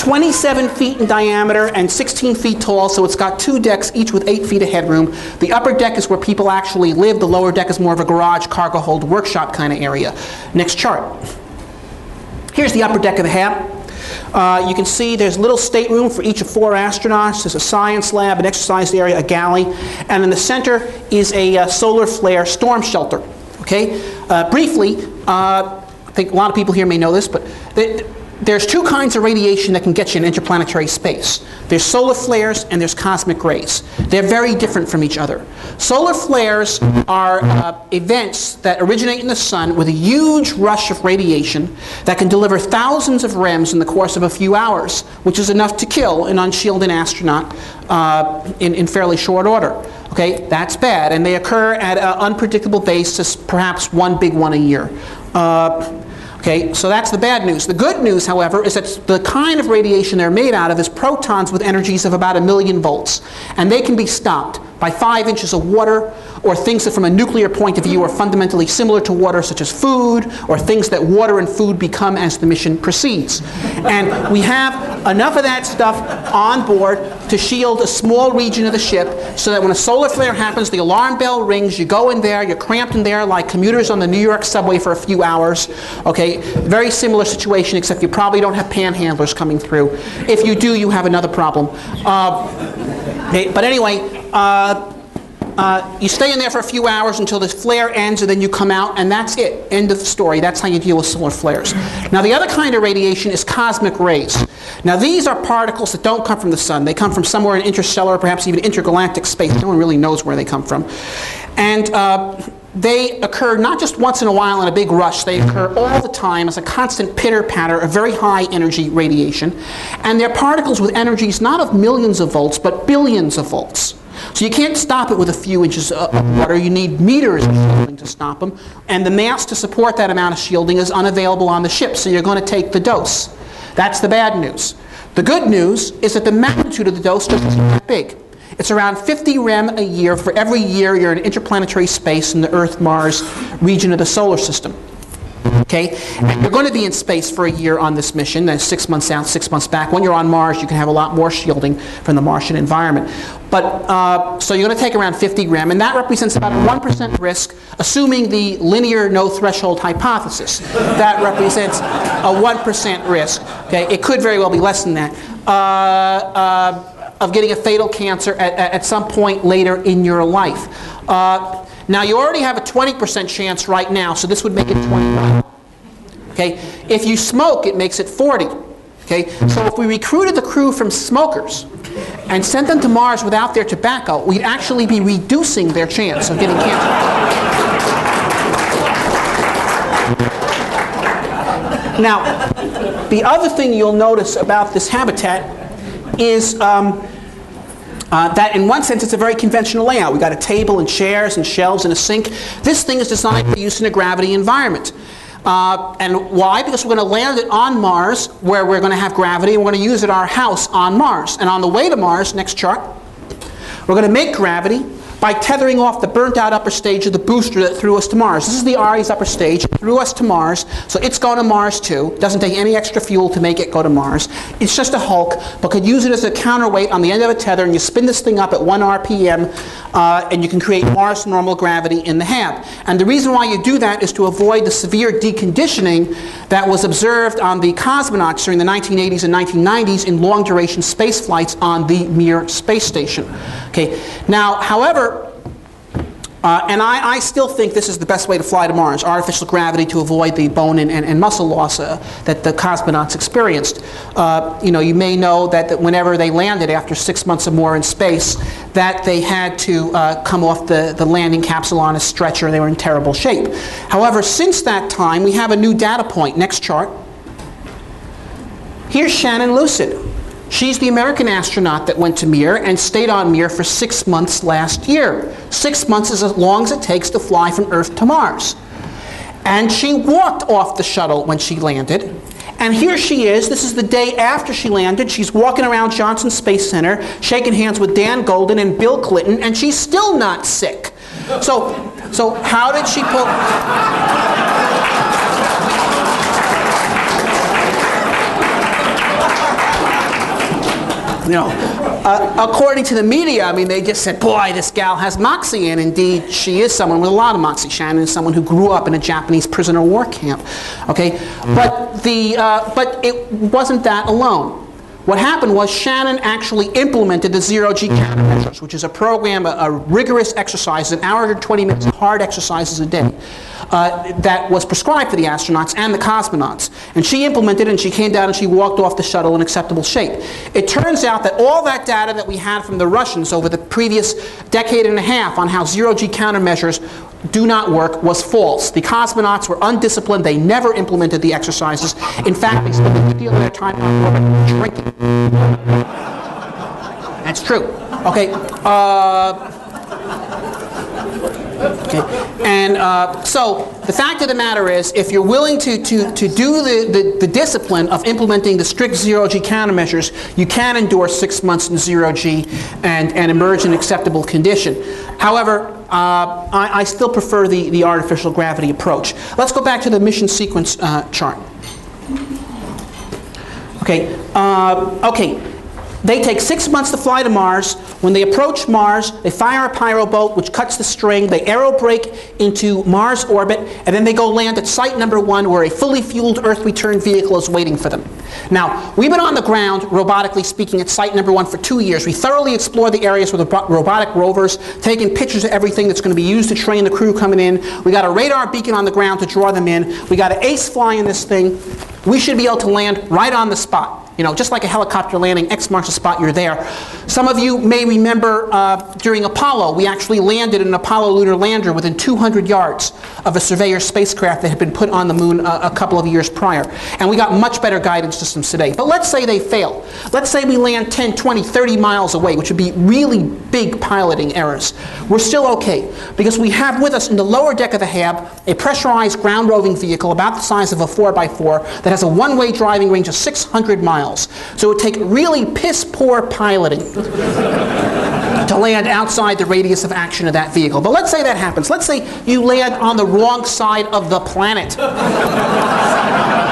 27 feet in diameter and 16 feet tall, so it's got two decks, each with 8 feet of headroom. The upper deck is where people actually live, the lower deck is more of a garage, cargo hold, workshop kind of area. Next chart. Here's the upper deck of the HAP. Uh, you can see there's a little stateroom for each of four astronauts. There's a science lab, an exercise area, a galley, and in the center is a uh, solar flare storm shelter. Okay, uh, briefly, uh, I think a lot of people here may know this, but there's two kinds of radiation that can get you in interplanetary space. There's solar flares and there's cosmic rays. They're very different from each other. Solar flares are uh, events that originate in the sun with a huge rush of radiation that can deliver thousands of rems in the course of a few hours, which is enough to kill an unshielded astronaut uh, in, in fairly short order. Okay, that's bad, and they occur at an unpredictable basis, perhaps one big one a year. Uh, Okay, so that's the bad news. The good news, however, is that the kind of radiation they're made out of is protons with energies of about a million volts. And they can be stopped by five inches of water, or things that from a nuclear point of view are fundamentally similar to water, such as food, or things that water and food become as the mission proceeds. And we have enough of that stuff on board to shield a small region of the ship so that when a solar flare happens, the alarm bell rings, you go in there, you're cramped in there like commuters on the New York subway for a few hours. Okay, very similar situation, except you probably don't have panhandlers coming through. If you do, you have another problem. Uh, but anyway, uh, uh, you stay in there for a few hours until the flare ends and then you come out and that's it. End of the story. That's how you deal with solar flares. Now the other kind of radiation is cosmic rays. Now these are particles that don't come from the sun. They come from somewhere in interstellar, perhaps even intergalactic space. No one really knows where they come from. And uh, they occur not just once in a while in a big rush, they occur all the time as a constant pitter patter of very high energy radiation. And they're particles with energies not of millions of volts, but billions of volts. So you can't stop it with a few inches of water. You need meters of shielding to stop them. And the mass to support that amount of shielding is unavailable on the ship, so you're going to take the dose. That's the bad news. The good news is that the magnitude of the dose isn't that big. It's around 50 rem a year for every year you're in interplanetary space in the Earth-Mars region of the solar system. Okay? And you're going to be in space for a year on this mission, then six months out, six months back. When you're on Mars, you can have a lot more shielding from the Martian environment. But, uh, so you're going to take around 50 rem, and that represents about a 1% risk, assuming the linear no threshold hypothesis. That represents a 1% risk. Okay? It could very well be less than that. Uh, uh, of getting a fatal cancer at, at some point later in your life. Uh, now, you already have a 20% chance right now, so this would make it 25. Okay? If you smoke, it makes it 40. Okay? So if we recruited the crew from smokers and sent them to Mars without their tobacco, we'd actually be reducing their chance of getting cancer. Now, the other thing you'll notice about this habitat is um, uh, that in one sense it's a very conventional layout. We've got a table and chairs and shelves and a sink. This thing is designed for use in a gravity environment. Uh, and why? Because we're going to land it on Mars where we're going to have gravity and we're going to use it our house on Mars. And on the way to Mars, next chart, we're going to make gravity by tethering off the burnt out upper stage of the booster that threw us to Mars. This is the Ares upper stage, threw us to Mars, so it's going to Mars too. Doesn't take any extra fuel to make it go to Mars. It's just a hulk, but could use it as a counterweight on the end of a tether, and you spin this thing up at 1 RPM, uh, and you can create Mars normal gravity in the HAB. And the reason why you do that is to avoid the severe deconditioning that was observed on the cosmonauts during the 1980s and 1990s in long duration space flights on the Mir space station. Okay. Now, however, uh, and I, I, still think this is the best way to fly to Mars, artificial gravity to avoid the bone and, and, and muscle loss uh, that the cosmonauts experienced. Uh, you know, you may know that, that, whenever they landed after six months or more in space, that they had to uh, come off the, the landing capsule on a stretcher. They were in terrible shape. However, since that time, we have a new data point. Next chart. Here's Shannon Lucid. She's the American astronaut that went to Mir and stayed on Mir for six months last year. Six months is as long as it takes to fly from Earth to Mars. And she walked off the shuttle when she landed. And here she is. This is the day after she landed. She's walking around Johnson Space Center, shaking hands with Dan Goldin and Bill Clinton, and she's still not sick. So, so how did she pull? You know, uh, according to the media, I mean, they just said, boy, this gal has moxie. And indeed, she is someone with a lot of moxie. Shannon is someone who grew up in a Japanese prisoner of war camp. Okay? Mm-hmm. But, the, uh, but it wasn't that alone. What happened was Shannon actually implemented the zero G countermeasures, which is a program, a, a rigorous exercise, an hour to 20 minutes of hard exercises a day uh, that was prescribed for the astronauts and the cosmonauts. And she implemented it and she came down and she walked off the shuttle in acceptable shape. It turns out that all that data that we had from the Russians over the previous decade and a half on how zero G countermeasures do not work was false. The cosmonauts were undisciplined. They never implemented the exercises. In fact, they spent a good deal of their time on orbit drinking. That's true. Okay. Uh, Okay? And uh, so the fact of the matter is, if you're willing to, to, to do the, the, the discipline of implementing the strict zero-G countermeasures, you can endure six months in zero-G and, and emerge in acceptable condition. However, uh, I, I, still prefer the, the artificial gravity approach. Let's go back to the mission sequence uh, chart. Okay, uh, okay. They take six months to fly to Mars. When they approach Mars, they fire a pyro boat, which cuts the string. They aerobrake into Mars orbit, and then they go land at site number one, where a fully fueled Earth return vehicle is waiting for them. Now, we've been on the ground, robotically speaking, at site number one for two years. We thoroughly explored the areas with robotic rovers, taking pictures of everything that's going to be used to train the crew coming in. We got a radar beacon on the ground to draw them in. We got an ace fly in this thing. We should be able to land right on the spot. You know, just like a helicopter landing, X marks the spot, you're there. Some of you may remember uh, during Apollo, we actually landed an Apollo lunar lander within 200 yards of a Surveyor spacecraft that had been put on the moon uh, a couple of years prior. And we got much better guidance systems today. But let's say they fail. Let's say we land 10, 20, 30 miles away, which would be really big piloting errors. We're still okay because we have with us in the lower deck of the HAB a pressurized ground roving vehicle about the size of a 4x4 that has a one-way driving range of 600 miles. So it would take really piss poor piloting [LAUGHS] to land outside the radius of action of that vehicle. But let's say that happens. Let's say you land on the wrong side of the planet. [LAUGHS]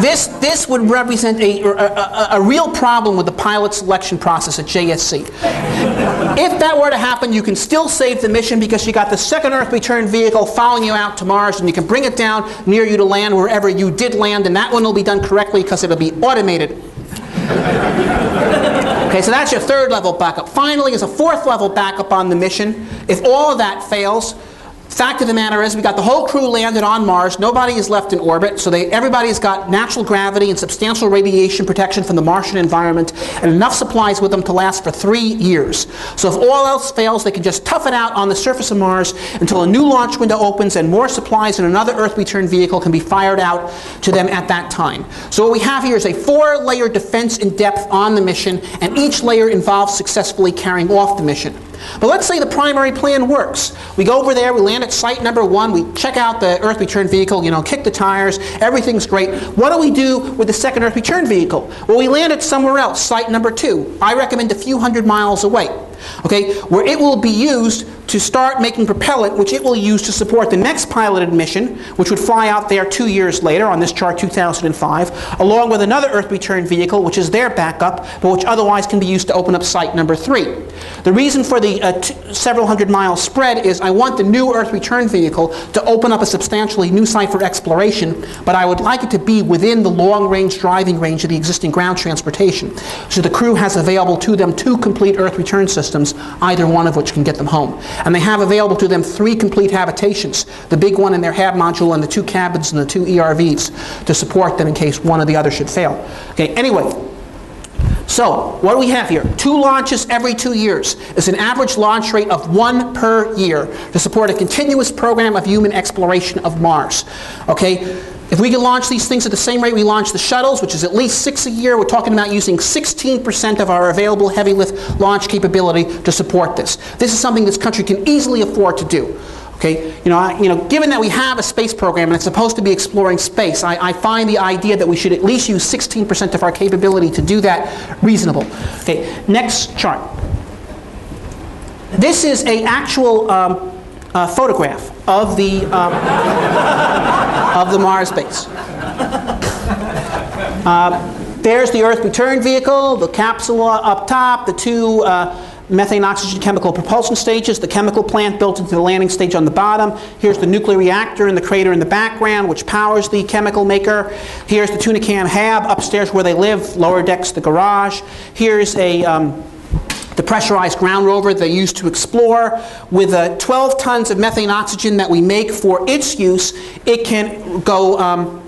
this, this would represent a, a, a, real problem with the pilot selection process at JSC. if that were to happen, you can still save the mission because you got the second Earth return vehicle following you out to Mars and you can bring it down near you to land wherever you did land and that one will be done correctly because it'll be automated. Okay, so that's your third level backup. Finally, is a fourth level backup on the mission. If all of that fails, Fact of the matter is, we got the whole crew landed on Mars. Nobody is left in orbit, so they, everybody's got natural gravity and substantial radiation protection from the Martian environment, and enough supplies with them to last for three years. So if all else fails, they can just tough it out on the surface of Mars until a new launch window opens and more supplies and another Earth return vehicle can be fired out to them at that time. So what we have here is a four-layer defense in depth on the mission, and each layer involves successfully carrying off the mission. But let's say the primary plan works. We go over there, we land at site number one, we check out the Earth return vehicle, you know, kick the tires, everything's great. What do we do with the second Earth return vehicle? Well, we land it somewhere else, site number two. I recommend a few hundred miles away okay, where it will be used to start making propellant, which it will use to support the next piloted mission, which would fly out there two years later on this chart 2005, along with another Earth return vehicle, which is their backup, but which otherwise can be used to open up site number three. The reason for the uh, several hundred mile spread is I want the new Earth return vehicle to open up a substantially new site for exploration, but I would like it to be within the long range driving range of the existing ground transportation. So the crew has available to them two complete Earth return systems systems, either one of which can get them home. And they have available to them three complete habitations, the big one in their HAB module and the two cabins and the two ERVs to support them in case one or the other should fail. Okay, anyway, so, what do we have here? Two launches every two years. is an average launch rate of one per year to support a continuous program of human exploration of Mars. Okay? If we can launch these things at the same rate we launch the shuttles, which is at least six a year, we're talking about using 16% of our available heavy lift launch capability to support this. This is something this country can easily afford to do. Okay, you know, I, you know, given that we have a space program and it's supposed to be exploring space, I, I find the idea that we should at least use 16% of our capability to do that reasonable. Okay, next chart. This is a actual um, uh, photograph of the um, [LAUGHS] of the Mars base. Uh, there's the Earth return vehicle, the capsule up top, the two uh, methane oxygen chemical propulsion stages, the chemical plant built into the landing stage on the bottom. Here's the nuclear reactor in the crater in the background, which powers the chemical maker. Here's the tuna can HAB upstairs where they live, lower decks the garage. Here's a um, the pressurized ground rover they use to explore. With the 12 tons of methane oxygen that we make for its use, it can go um,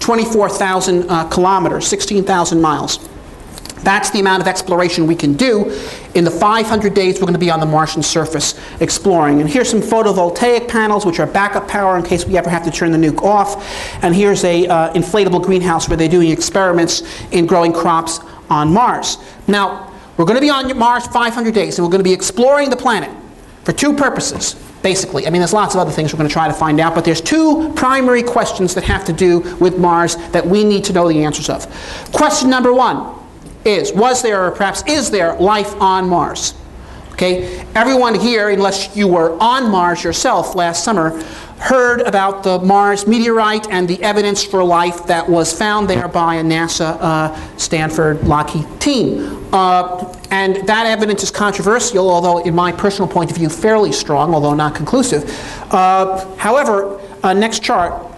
24,000 uh, kilometers, 16,000 miles. That's the amount of exploration we can do in the 500 days we're going to be on the Martian surface exploring. And here's some photovoltaic panels, which are backup power in case we ever have to turn the nuke off. And here's a uh, inflatable greenhouse where they're doing experiments in growing crops on Mars. Now, we're going to be on Mars 500 days, and we're going to be exploring the planet for two purposes, basically. I mean, there's lots of other things we're going to try to find out, but there's two primary questions that have to do with Mars that we need to know the answers of. Question number one is, was there, or perhaps is there, life on Mars? Okay, everyone here, unless you were on Mars yourself last summer, heard about the Mars meteorite and the evidence for life that was found there by a NASA uh, Stanford Lockheed team. Uh, and that evidence is controversial, although in my personal point of view fairly strong, although not conclusive. Uh, however, uh, next chart.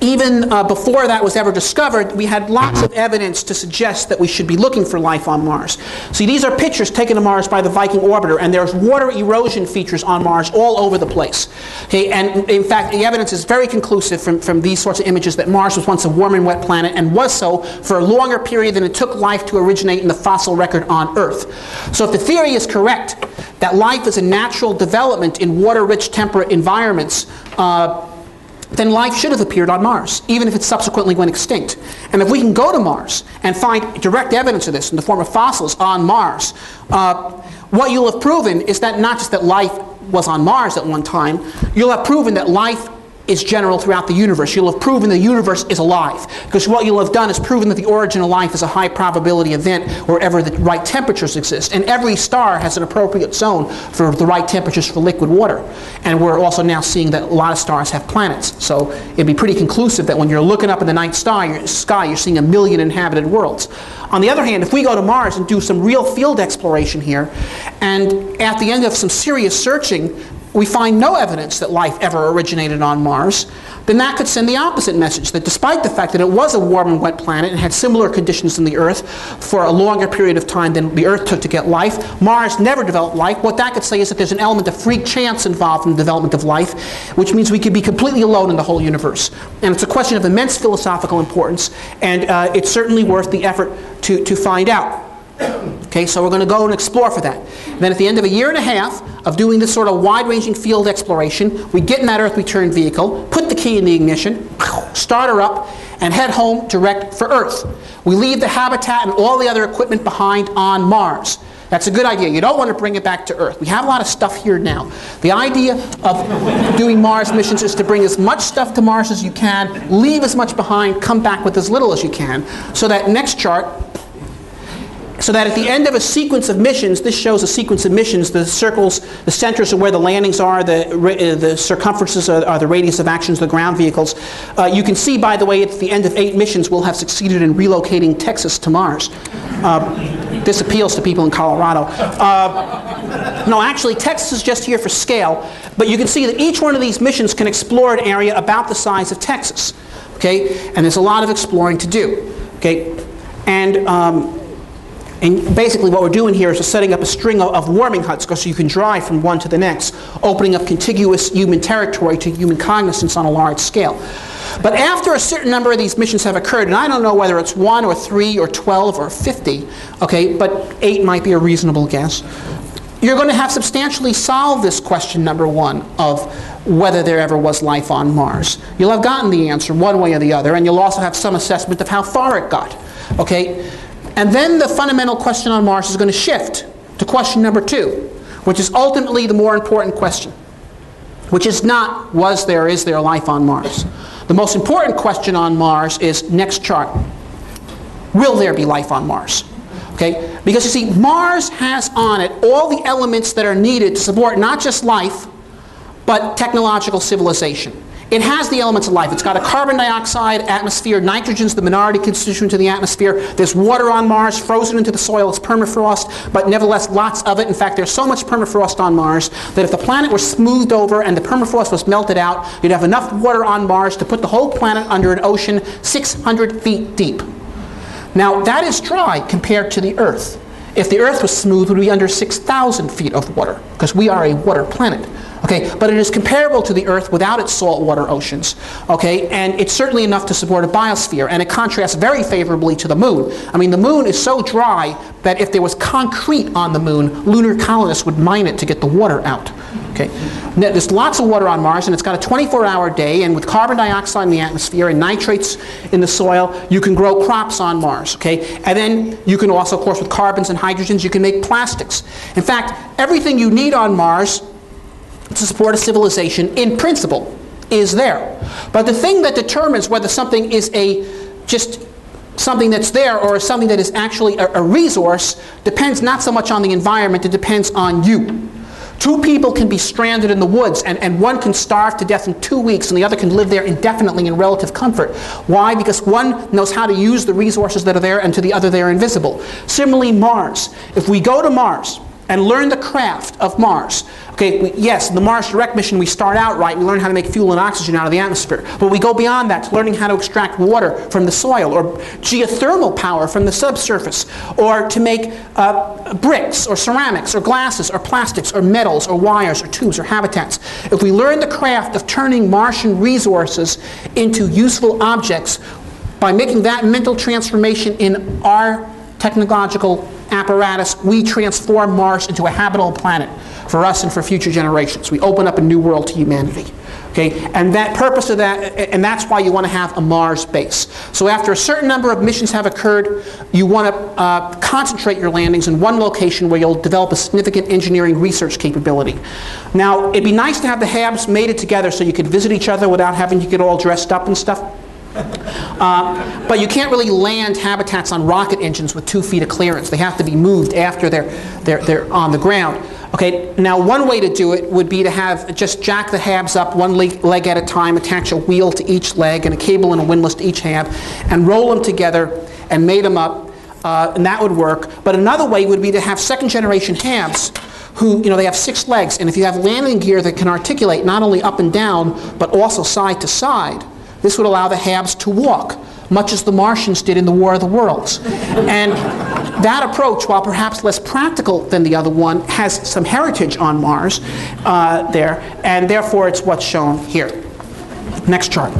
Even uh, before that was ever discovered, we had lots of evidence to suggest that we should be looking for life on Mars. See, these are pictures taken of Mars by the Viking orbiter, and there's water erosion features on Mars all over the place. Okay, and in fact, the evidence is very conclusive from, from these sorts of images that Mars was once a warm and wet planet and was so for a longer period than it took life to originate in the fossil record on Earth. So if the theory is correct that life is a natural development in water-rich temperate environments, uh, then life should have appeared on Mars, even if it subsequently went extinct. And if we can go to Mars and find direct evidence of this in the form of fossils on Mars, uh, what you'll have proven is that not just that life was on Mars at one time, you'll have proven that life is general throughout the universe. You'll have proven the universe is alive. Because what you'll have done is proven that the origin of life is a high probability event wherever the right temperatures exist. And every star has an appropriate zone for the right temperatures for liquid water. And we're also now seeing that a lot of stars have planets. So it'd be pretty conclusive that when you're looking up in the night sky, sky you're seeing a million inhabited worlds. On the other hand, if we go to Mars and do some real field exploration here, and at the end of some serious searching, we find no evidence that life ever originated on Mars, then that could send the opposite message, that despite the fact that it was a warm and wet planet and had similar conditions than the Earth for a longer period of time than the Earth took to get life, Mars never developed life. What that could say is that there's an element of freak chance involved in the development of life, which means we could be completely alone in the whole universe. And it's a question of immense philosophical importance, and uh, it's certainly worth the effort to, to find out. Okay, so we're going to go and explore for that. And then at the end of a year and a half of doing this sort of wide-ranging field exploration, we get in that Earth return vehicle, put the key in the ignition, start her up, and head home direct for Earth. We leave the habitat and all the other equipment behind on Mars. That's a good idea. You don't want to bring it back to Earth. We have a lot of stuff here now. The idea of doing Mars missions is to bring as much stuff to Mars as you can, leave as much behind, come back with as little as you can, so that next chart so that at the end of a sequence of missions, this shows a sequence of missions, the circles, the centers are where the landings are, the, uh, the circumferences are, are, the radius of actions of the ground vehicles. Uh, you can see, by the way, at the end of eight missions, we'll have succeeded in relocating Texas to Mars. Uh, this appeals to people in Colorado. Uh, no, actually, Texas is just here for scale, but you can see that each one of these missions can explore an area about the size of Texas. Okay, and there's a lot of exploring to do. Okay, and um, and basically what we're doing here is just setting up a string of, of warming huts so you can drive from one to the next, opening up contiguous human territory to human cognizance on a large scale. But after a certain number of these missions have occurred, and I don't know whether it's one or three or 12 or 50, okay, but eight might be a reasonable guess, you're going to have substantially solved this question number one of whether there ever was life on Mars. You'll have gotten the answer one way or the other, and you'll also have some assessment of how far it got. Okay? And then the fundamental question on Mars is going to shift to question number two, which is ultimately the more important question, which is not was there, is there life on Mars? The most important question on Mars is next chart. Will there be life on Mars? Okay? Because you see, Mars has on it all the elements that are needed to support not just life, but technological civilization. It has the elements of life. It's got a carbon dioxide atmosphere. Nitrogen's the minority constituent in the atmosphere. There's water on Mars, frozen into the soil. It's permafrost, but nevertheless lots of it. In fact, there's so much permafrost on Mars that if the planet were smoothed over and the permafrost was melted out, you'd have enough water on Mars to put the whole planet under an ocean 600 feet deep. Now, that is dry compared to the Earth. If the Earth was smooth, would be under 6,000 feet of water, because we are a water planet. Okay, but it is comparable to the Earth without its saltwater oceans. Okay, and it's certainly enough to support a biosphere, and it contrasts very favorably to the Moon. I mean, the Moon is so dry that if there was concrete on the Moon, lunar colonists would mine it to get the water out. Okay, now, there's lots of water on Mars, and it's got a 24-hour day, and with carbon dioxide in the atmosphere and nitrates in the soil, you can grow crops on Mars. Okay, and then you can also, of course, with carbons and hydrogens, you can make plastics. In fact, everything you need on Mars to support a civilization in principle is there. But the thing that determines whether something is a just something that's there or something that is actually a, a resource depends not so much on the environment, it depends on you. Two people can be stranded in the woods, and, and one can starve to death in two weeks, and the other can live there indefinitely in relative comfort. Why? Because one knows how to use the resources that are there, and to the other they are invisible. Similarly, Mars. If we go to Mars, and learn the craft of Mars. Okay, we, yes, the Mars Direct mission, we start out right. We learn how to make fuel and oxygen out of the atmosphere. But we go beyond that to learning how to extract water from the soil or geothermal power from the subsurface or to make uh, bricks or ceramics or glasses or plastics or metals or wires or tubes or habitats. If we learn the craft of turning Martian resources into useful objects by making that mental transformation in our technological apparatus, we transform Mars into a habitable planet for us and for future generations. We open up a new world to humanity. Okay, and that purpose of that, and that's why you want to have a Mars base. So after a certain number of missions have occurred, you want to uh, concentrate your landings in one location where you'll develop a significant engineering research capability. Now, it'd be nice to have the HABs mated together so you could visit each other without having to get all dressed up and stuff. Uh, but you can't really land habitats on rocket engines with two feet of clearance. They have to be moved after they're, they're, they're on the ground. Okay, now one way to do it would be to have just jack the habs up one leg, leg at a time, attach a wheel to each leg and a cable and a windlass to each hab, and roll them together and mate them up, uh, and that would work. But another way would be to have second generation habs who, you know, they have six legs, and if you have landing gear that can articulate not only up and down, but also side to side, this would allow the Habs to walk, much as the Martians did in the War of the Worlds. And that approach, while perhaps less practical than the other one, has some heritage on Mars uh, there, and therefore it's what's shown here. Next chart.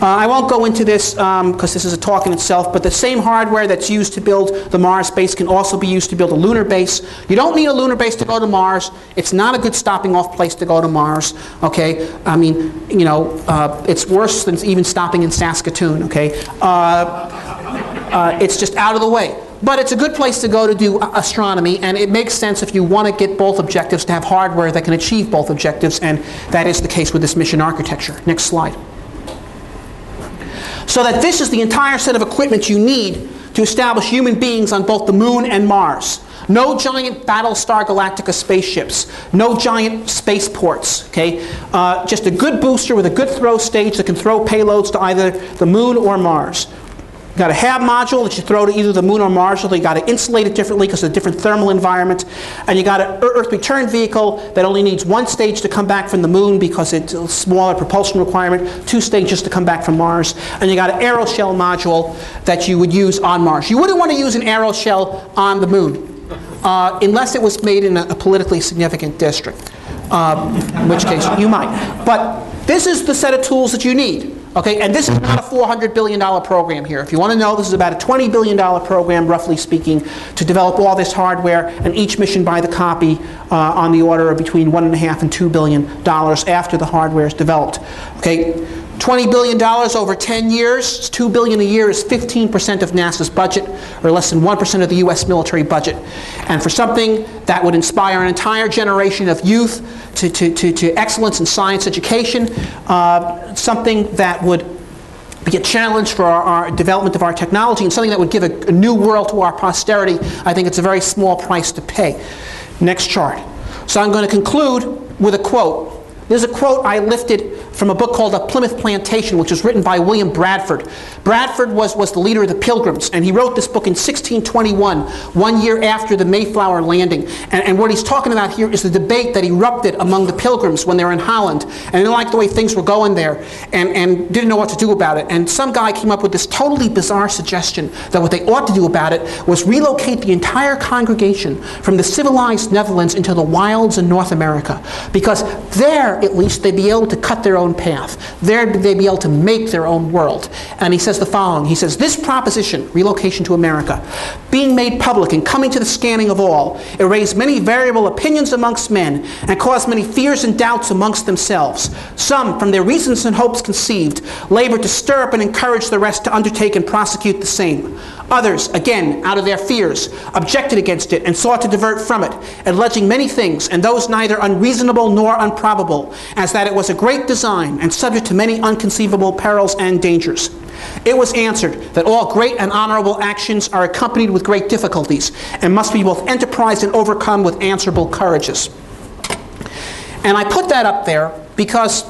Uh, I won't go into this because um, this is a talk in itself, but the same hardware that's used to build the Mars base can also be used to build a lunar base. You don't need a lunar base to go to Mars. It's not a good stopping off place to go to Mars, okay? I mean, you know, uh, it's worse than even stopping in Saskatoon, okay? Uh, uh it's just out of the way. But it's a good place to go to do astronomy, and it makes sense if you want to get both objectives to have hardware that can achieve both objectives, and that is the case with this mission architecture. Next slide. So that this is the entire set of equipment you need to establish human beings on both the moon and Mars. No giant Battlestar Galactica spaceships. No giant spaceports. Okay, uh, just a good booster with a good throw stage that can throw payloads to either the moon or Mars. You got a HAB module that you throw to either the moon or Mars, so you got to insulate it differently because of a different thermal environment. And you got an Earth return vehicle that only needs one stage to come back from the moon because it's a smaller propulsion requirement, two stages to come back from Mars. And you got an aeroshell module that you would use on Mars. You wouldn't want to use an aeroshell on the moon uh, unless it was made in a, a politically significant district, uh, in which case you might. But this is the set of tools that you need. Okay, and this is not a $400 billion program here. If you want to know, this is about a $20 billion program, roughly speaking, to develop all this hardware, and each mission by the copy uh, on the order of between one and a half and $2 billion after the hardware is developed. Okay, $20 billion over 10 years, 2 billion a year is 15% of NASA's budget, or less than 1% of the US military budget. And for something that would inspire an entire generation of youth to, to, to, to excellence in science education, uh, something that would be a challenge for our, our, development of our technology, and something that would give a, a new world to our posterity, I think it's a very small price to pay. Next chart. So I'm going to conclude with a quote there's a quote I lifted from a book called Of Plymouth Plantation, which was written by William Bradford. Bradford was, was the leader of the Pilgrims, and he wrote this book in 1621, one year after the Mayflower landing. And, and what he's talking about here is the debate that erupted among the Pilgrims when they were in Holland, and they didn't like the way things were going there, and, and didn't know what to do about it. And some guy came up with this totally bizarre suggestion that what they ought to do about it was relocate the entire congregation from the civilized Netherlands into the wilds in North America, because there at least they'd be able to cut their own path. There they'd be able to make their own world. And he says the following. He says, this proposition, relocation to America, being made public and coming to the scanning of all, it raised many variable opinions amongst men and caused many fears and doubts amongst themselves. Some, from their reasons and hopes conceived, labored to stir up and encourage the rest to undertake and prosecute the same. Others, again, out of their fears, objected against it and sought to divert from it, alleging many things, and those neither unreasonable nor unprobable, as that it was a great design and subject to many unconceivable perils and dangers. It was answered that all great and honorable actions are accompanied with great difficulties, and must be both enterprised and overcome with answerable courages. And I put that up there because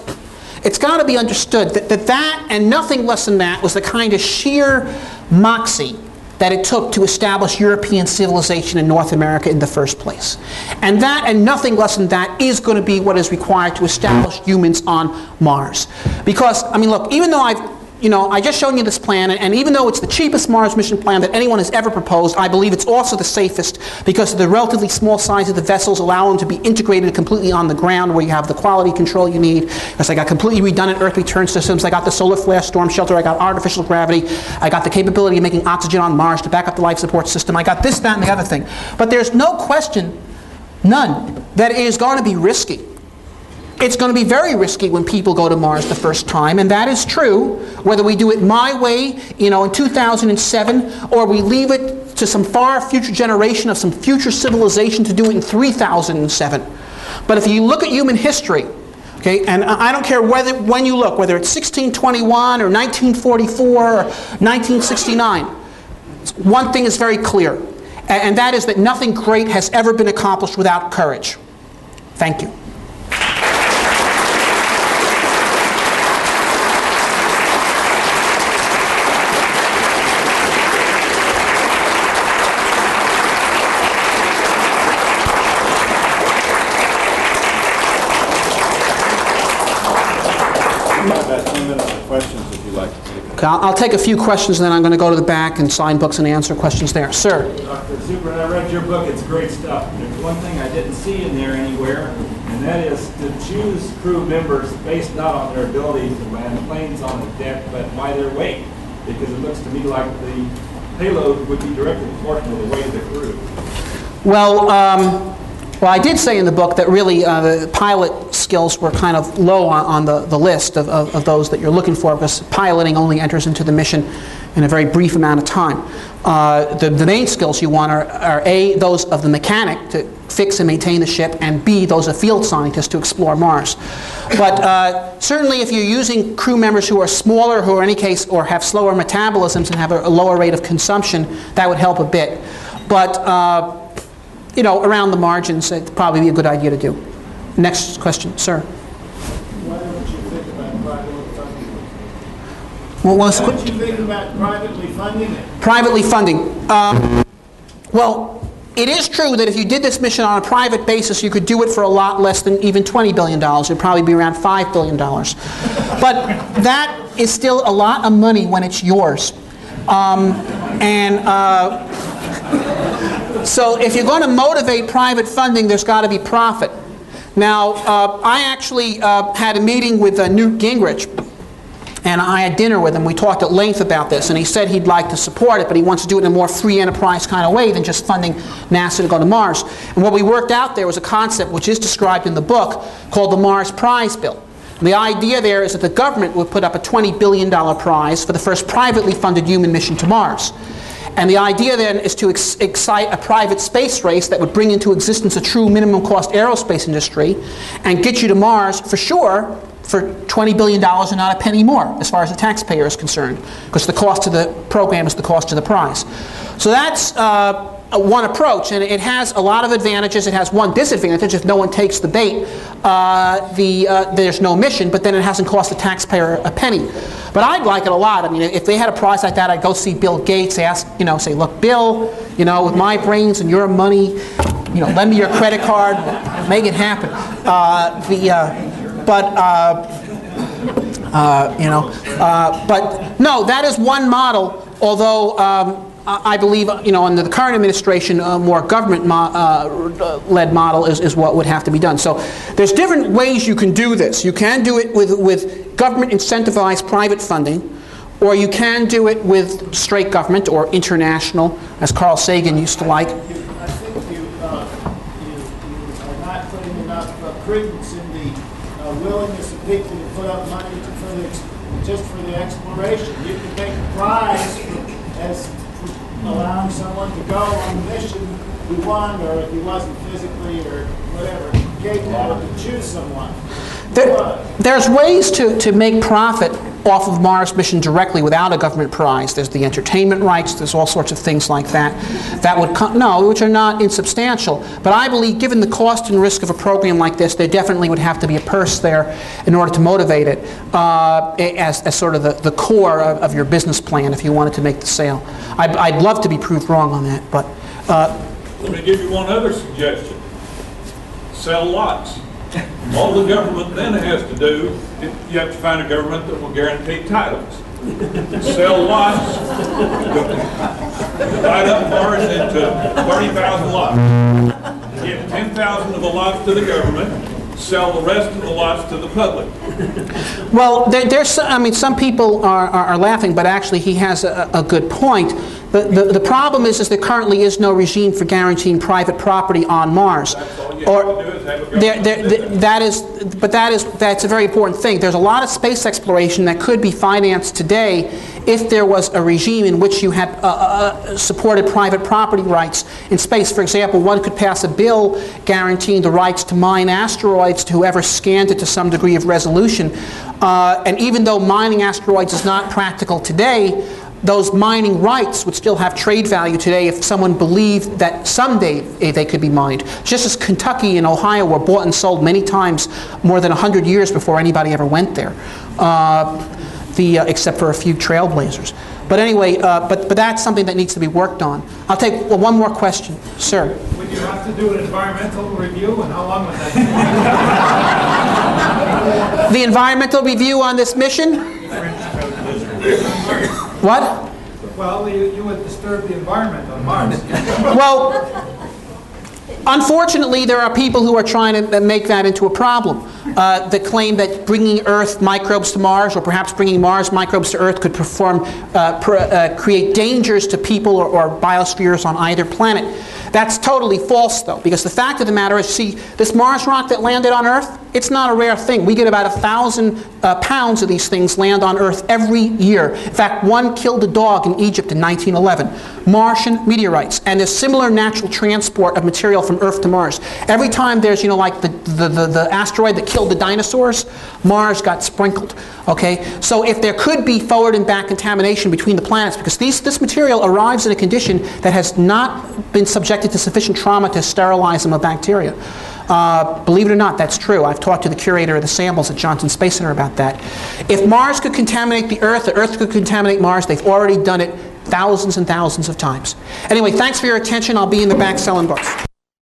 it's got to be understood that, that that and nothing less than that was the kind of sheer moxie that it took to establish European civilization in North America in the first place. And that, and nothing less than that, is going to be what is required to establish humans on Mars. Because, I mean, look, even though I've you know, I just shown you this plan, and even though it's the cheapest Mars mission plan that anyone has ever proposed, I believe it's also the safest because the relatively small size of the vessels allow them to be integrated completely on the ground where you have the quality control you need. Because I got completely redundant Earth return systems, I got the solar flare storm shelter, I got artificial gravity, I got the capability of making oxygen on Mars to back up the life support system, I got this, that, and the other thing. But there's no question, none, that it is going to be risky. It's going to be very risky when people go to Mars the first time, and that is true, whether we do it my way, you know, in 2007, or we leave it to some far future generation of some future civilization to do it in 3007. But if you look at human history, okay, and I don't care whether when you look, whether it's 1621 or 1944 or 1969, one thing is very clear, and that is that nothing great has ever been accomplished without courage. Thank you. Okay, I'll, I'll, take a few questions and then I'm going to go to the back and sign books and answer questions there. Sir? Dr. Zubrin, I read your book. It's great stuff. There's one thing I didn't see in there anywhere, and that is to choose crew members based not on their ability to land planes on the deck, but by their weight. Because it looks to me like the payload would be directly proportional to the weight of the crew. Well, um, well, I did say in the book that really uh, pilot skills were kind of low on, on the, the list of, of, of, those that you're looking for because piloting only enters into the mission in a very brief amount of time. Uh, the, the main skills you want are, are A, those of the mechanic to fix and maintain the ship, and B, those of field scientists to explore Mars. But uh, certainly if you're using crew members who are smaller, who are in any case, or have slower metabolisms and have a, a lower rate of consumption, that would help a bit. But uh, you know, around the margins, it'd probably be a good idea to do. Next question, sir. Why don't you think about privately funding it? What was Why don't you think about privately funding it? Privately funding. Um, well, it is true that if you did this mission on a private basis, you could do it for a lot less than even $20 billion. It would probably be around $5 billion. but that is still a lot of money when it's yours. Um, and uh, so if you're going to motivate private funding, there's got to be profit. Now, uh, I actually uh, had a meeting with uh, Newt Gingrich, and I had dinner with him. We talked at length about this, and he said he'd like to support it, but he wants to do it in a more free enterprise kind of way than just funding NASA to go to Mars. And what we worked out there was a concept which is described in the book called the Mars Prize Bill. And the idea there is that the government would put up a $20 billion prize for the first privately funded human mission to Mars. And the idea then is to ex excite a private space race that would bring into existence a true minimum cost aerospace industry and get you to Mars for sure for $20 billion and not a penny more as far as the taxpayer is concerned because the cost of the program is the cost of the prize. So that's uh, one approach, and it has a lot of advantages. It has one disadvantage if no one takes the bait. Uh, the, uh, there's no mission, but then it hasn't cost the taxpayer a penny. But I'd like it a lot. I mean, if they had a prize like that, I'd go see Bill Gates, ask, you know, say, look, Bill, you know, with my brains and your money, you know, lend me your credit card, make it happen. Uh, the, uh, but uh, uh, you know, but no, that is one model. Although um, I believe, you know, under the current administration, a more government-led mo uh, model is, is what would have to be done. So there's different ways you can do this. You can do it with, with government incentivized private funding, or you can do it with straight government or international, as Carl Sagan used to like. I think you, uh, you, you are not putting enough uh, credence in the uh, willingness of people to put up money to, for the, just for the exploration. You can take prize as allowing someone to go on the mission who won or if he wasn't physically or whatever capable to choose someone. There, there's ways to, to make profit off of Mars mission directly without a government prize. There's the entertainment rights, there's all sorts of things like that. That would come, no, which are not insubstantial. But I believe given the cost and risk of a program like this, there definitely would have to be a purse there in order to motivate it uh, as, as sort of the, the core of, of your business plan if you wanted to make the sale. I'd, I'd love to be proved wrong on that, but uh, Let me give you one other suggestion. Sell lots. All the government then has to do, you have to find a government that will guarantee titles. Sell lots, divide up Mars into 30,000 lots. Give 10,000 of the lots to the government, sell the rest of the lots to the public. Well, there, there's, I mean, some people are, are, are laughing, but actually he has a, a good point. The, the, the problem is, is there currently is no regime for guaranteeing private property on Mars. Or- there, there, that is, but that is, that's a very important thing. There's a lot of space exploration that could be financed today if there was a regime in which you had uh, uh, supported private property rights in space. For example, one could pass a bill guaranteeing the rights to mine asteroids to whoever scanned it to some degree of resolution. Uh, and even though mining asteroids is not practical today, those mining rights would still have trade value today if someone believed that someday eh, they could be mined. Just as Kentucky and Ohio were bought and sold many times more than 100 years before anybody ever went there, uh, the, uh, except for a few trailblazers. But anyway, uh, but, but that's something that needs to be worked on. I'll take well, one more question. Sir. Would you have to do an environmental review, and how long would that [LAUGHS] The environmental review on this mission? What? Well, you, you would disturb the environment on Mars. [LAUGHS] Well, unfortunately, there are people who are trying to make that into a problem. Uh, that claim that bringing Earth microbes to Mars, or perhaps bringing Mars microbes to Earth, could perform, uh, pr- uh, create dangers to people or, or biospheres on either planet. That's totally false, though, because the fact of the matter is, see, this Mars rock that landed on Earth, it's not a rare thing. We get about a thousand uh, pounds of these things land on Earth every year. In fact, one killed a dog in Egypt in 1911. Martian meteorites, and there's similar natural transport of material from Earth to Mars. Every time there's, you know, like the, the, the, the asteroid that killed the dinosaurs, Mars got sprinkled. Okay, so if there could be forward and back contamination between the planets, because these, this material arrives in a condition that has not been subjected to sufficient trauma to sterilize them of bacteria. Uh, believe it or not, that's true. I've talked to the curator of the samples at Johnson Space Center about that. If Mars could contaminate the Earth, the Earth could contaminate Mars. They've already done it thousands and thousands of times. Anyway, thanks for your attention. I'll be in the back selling books.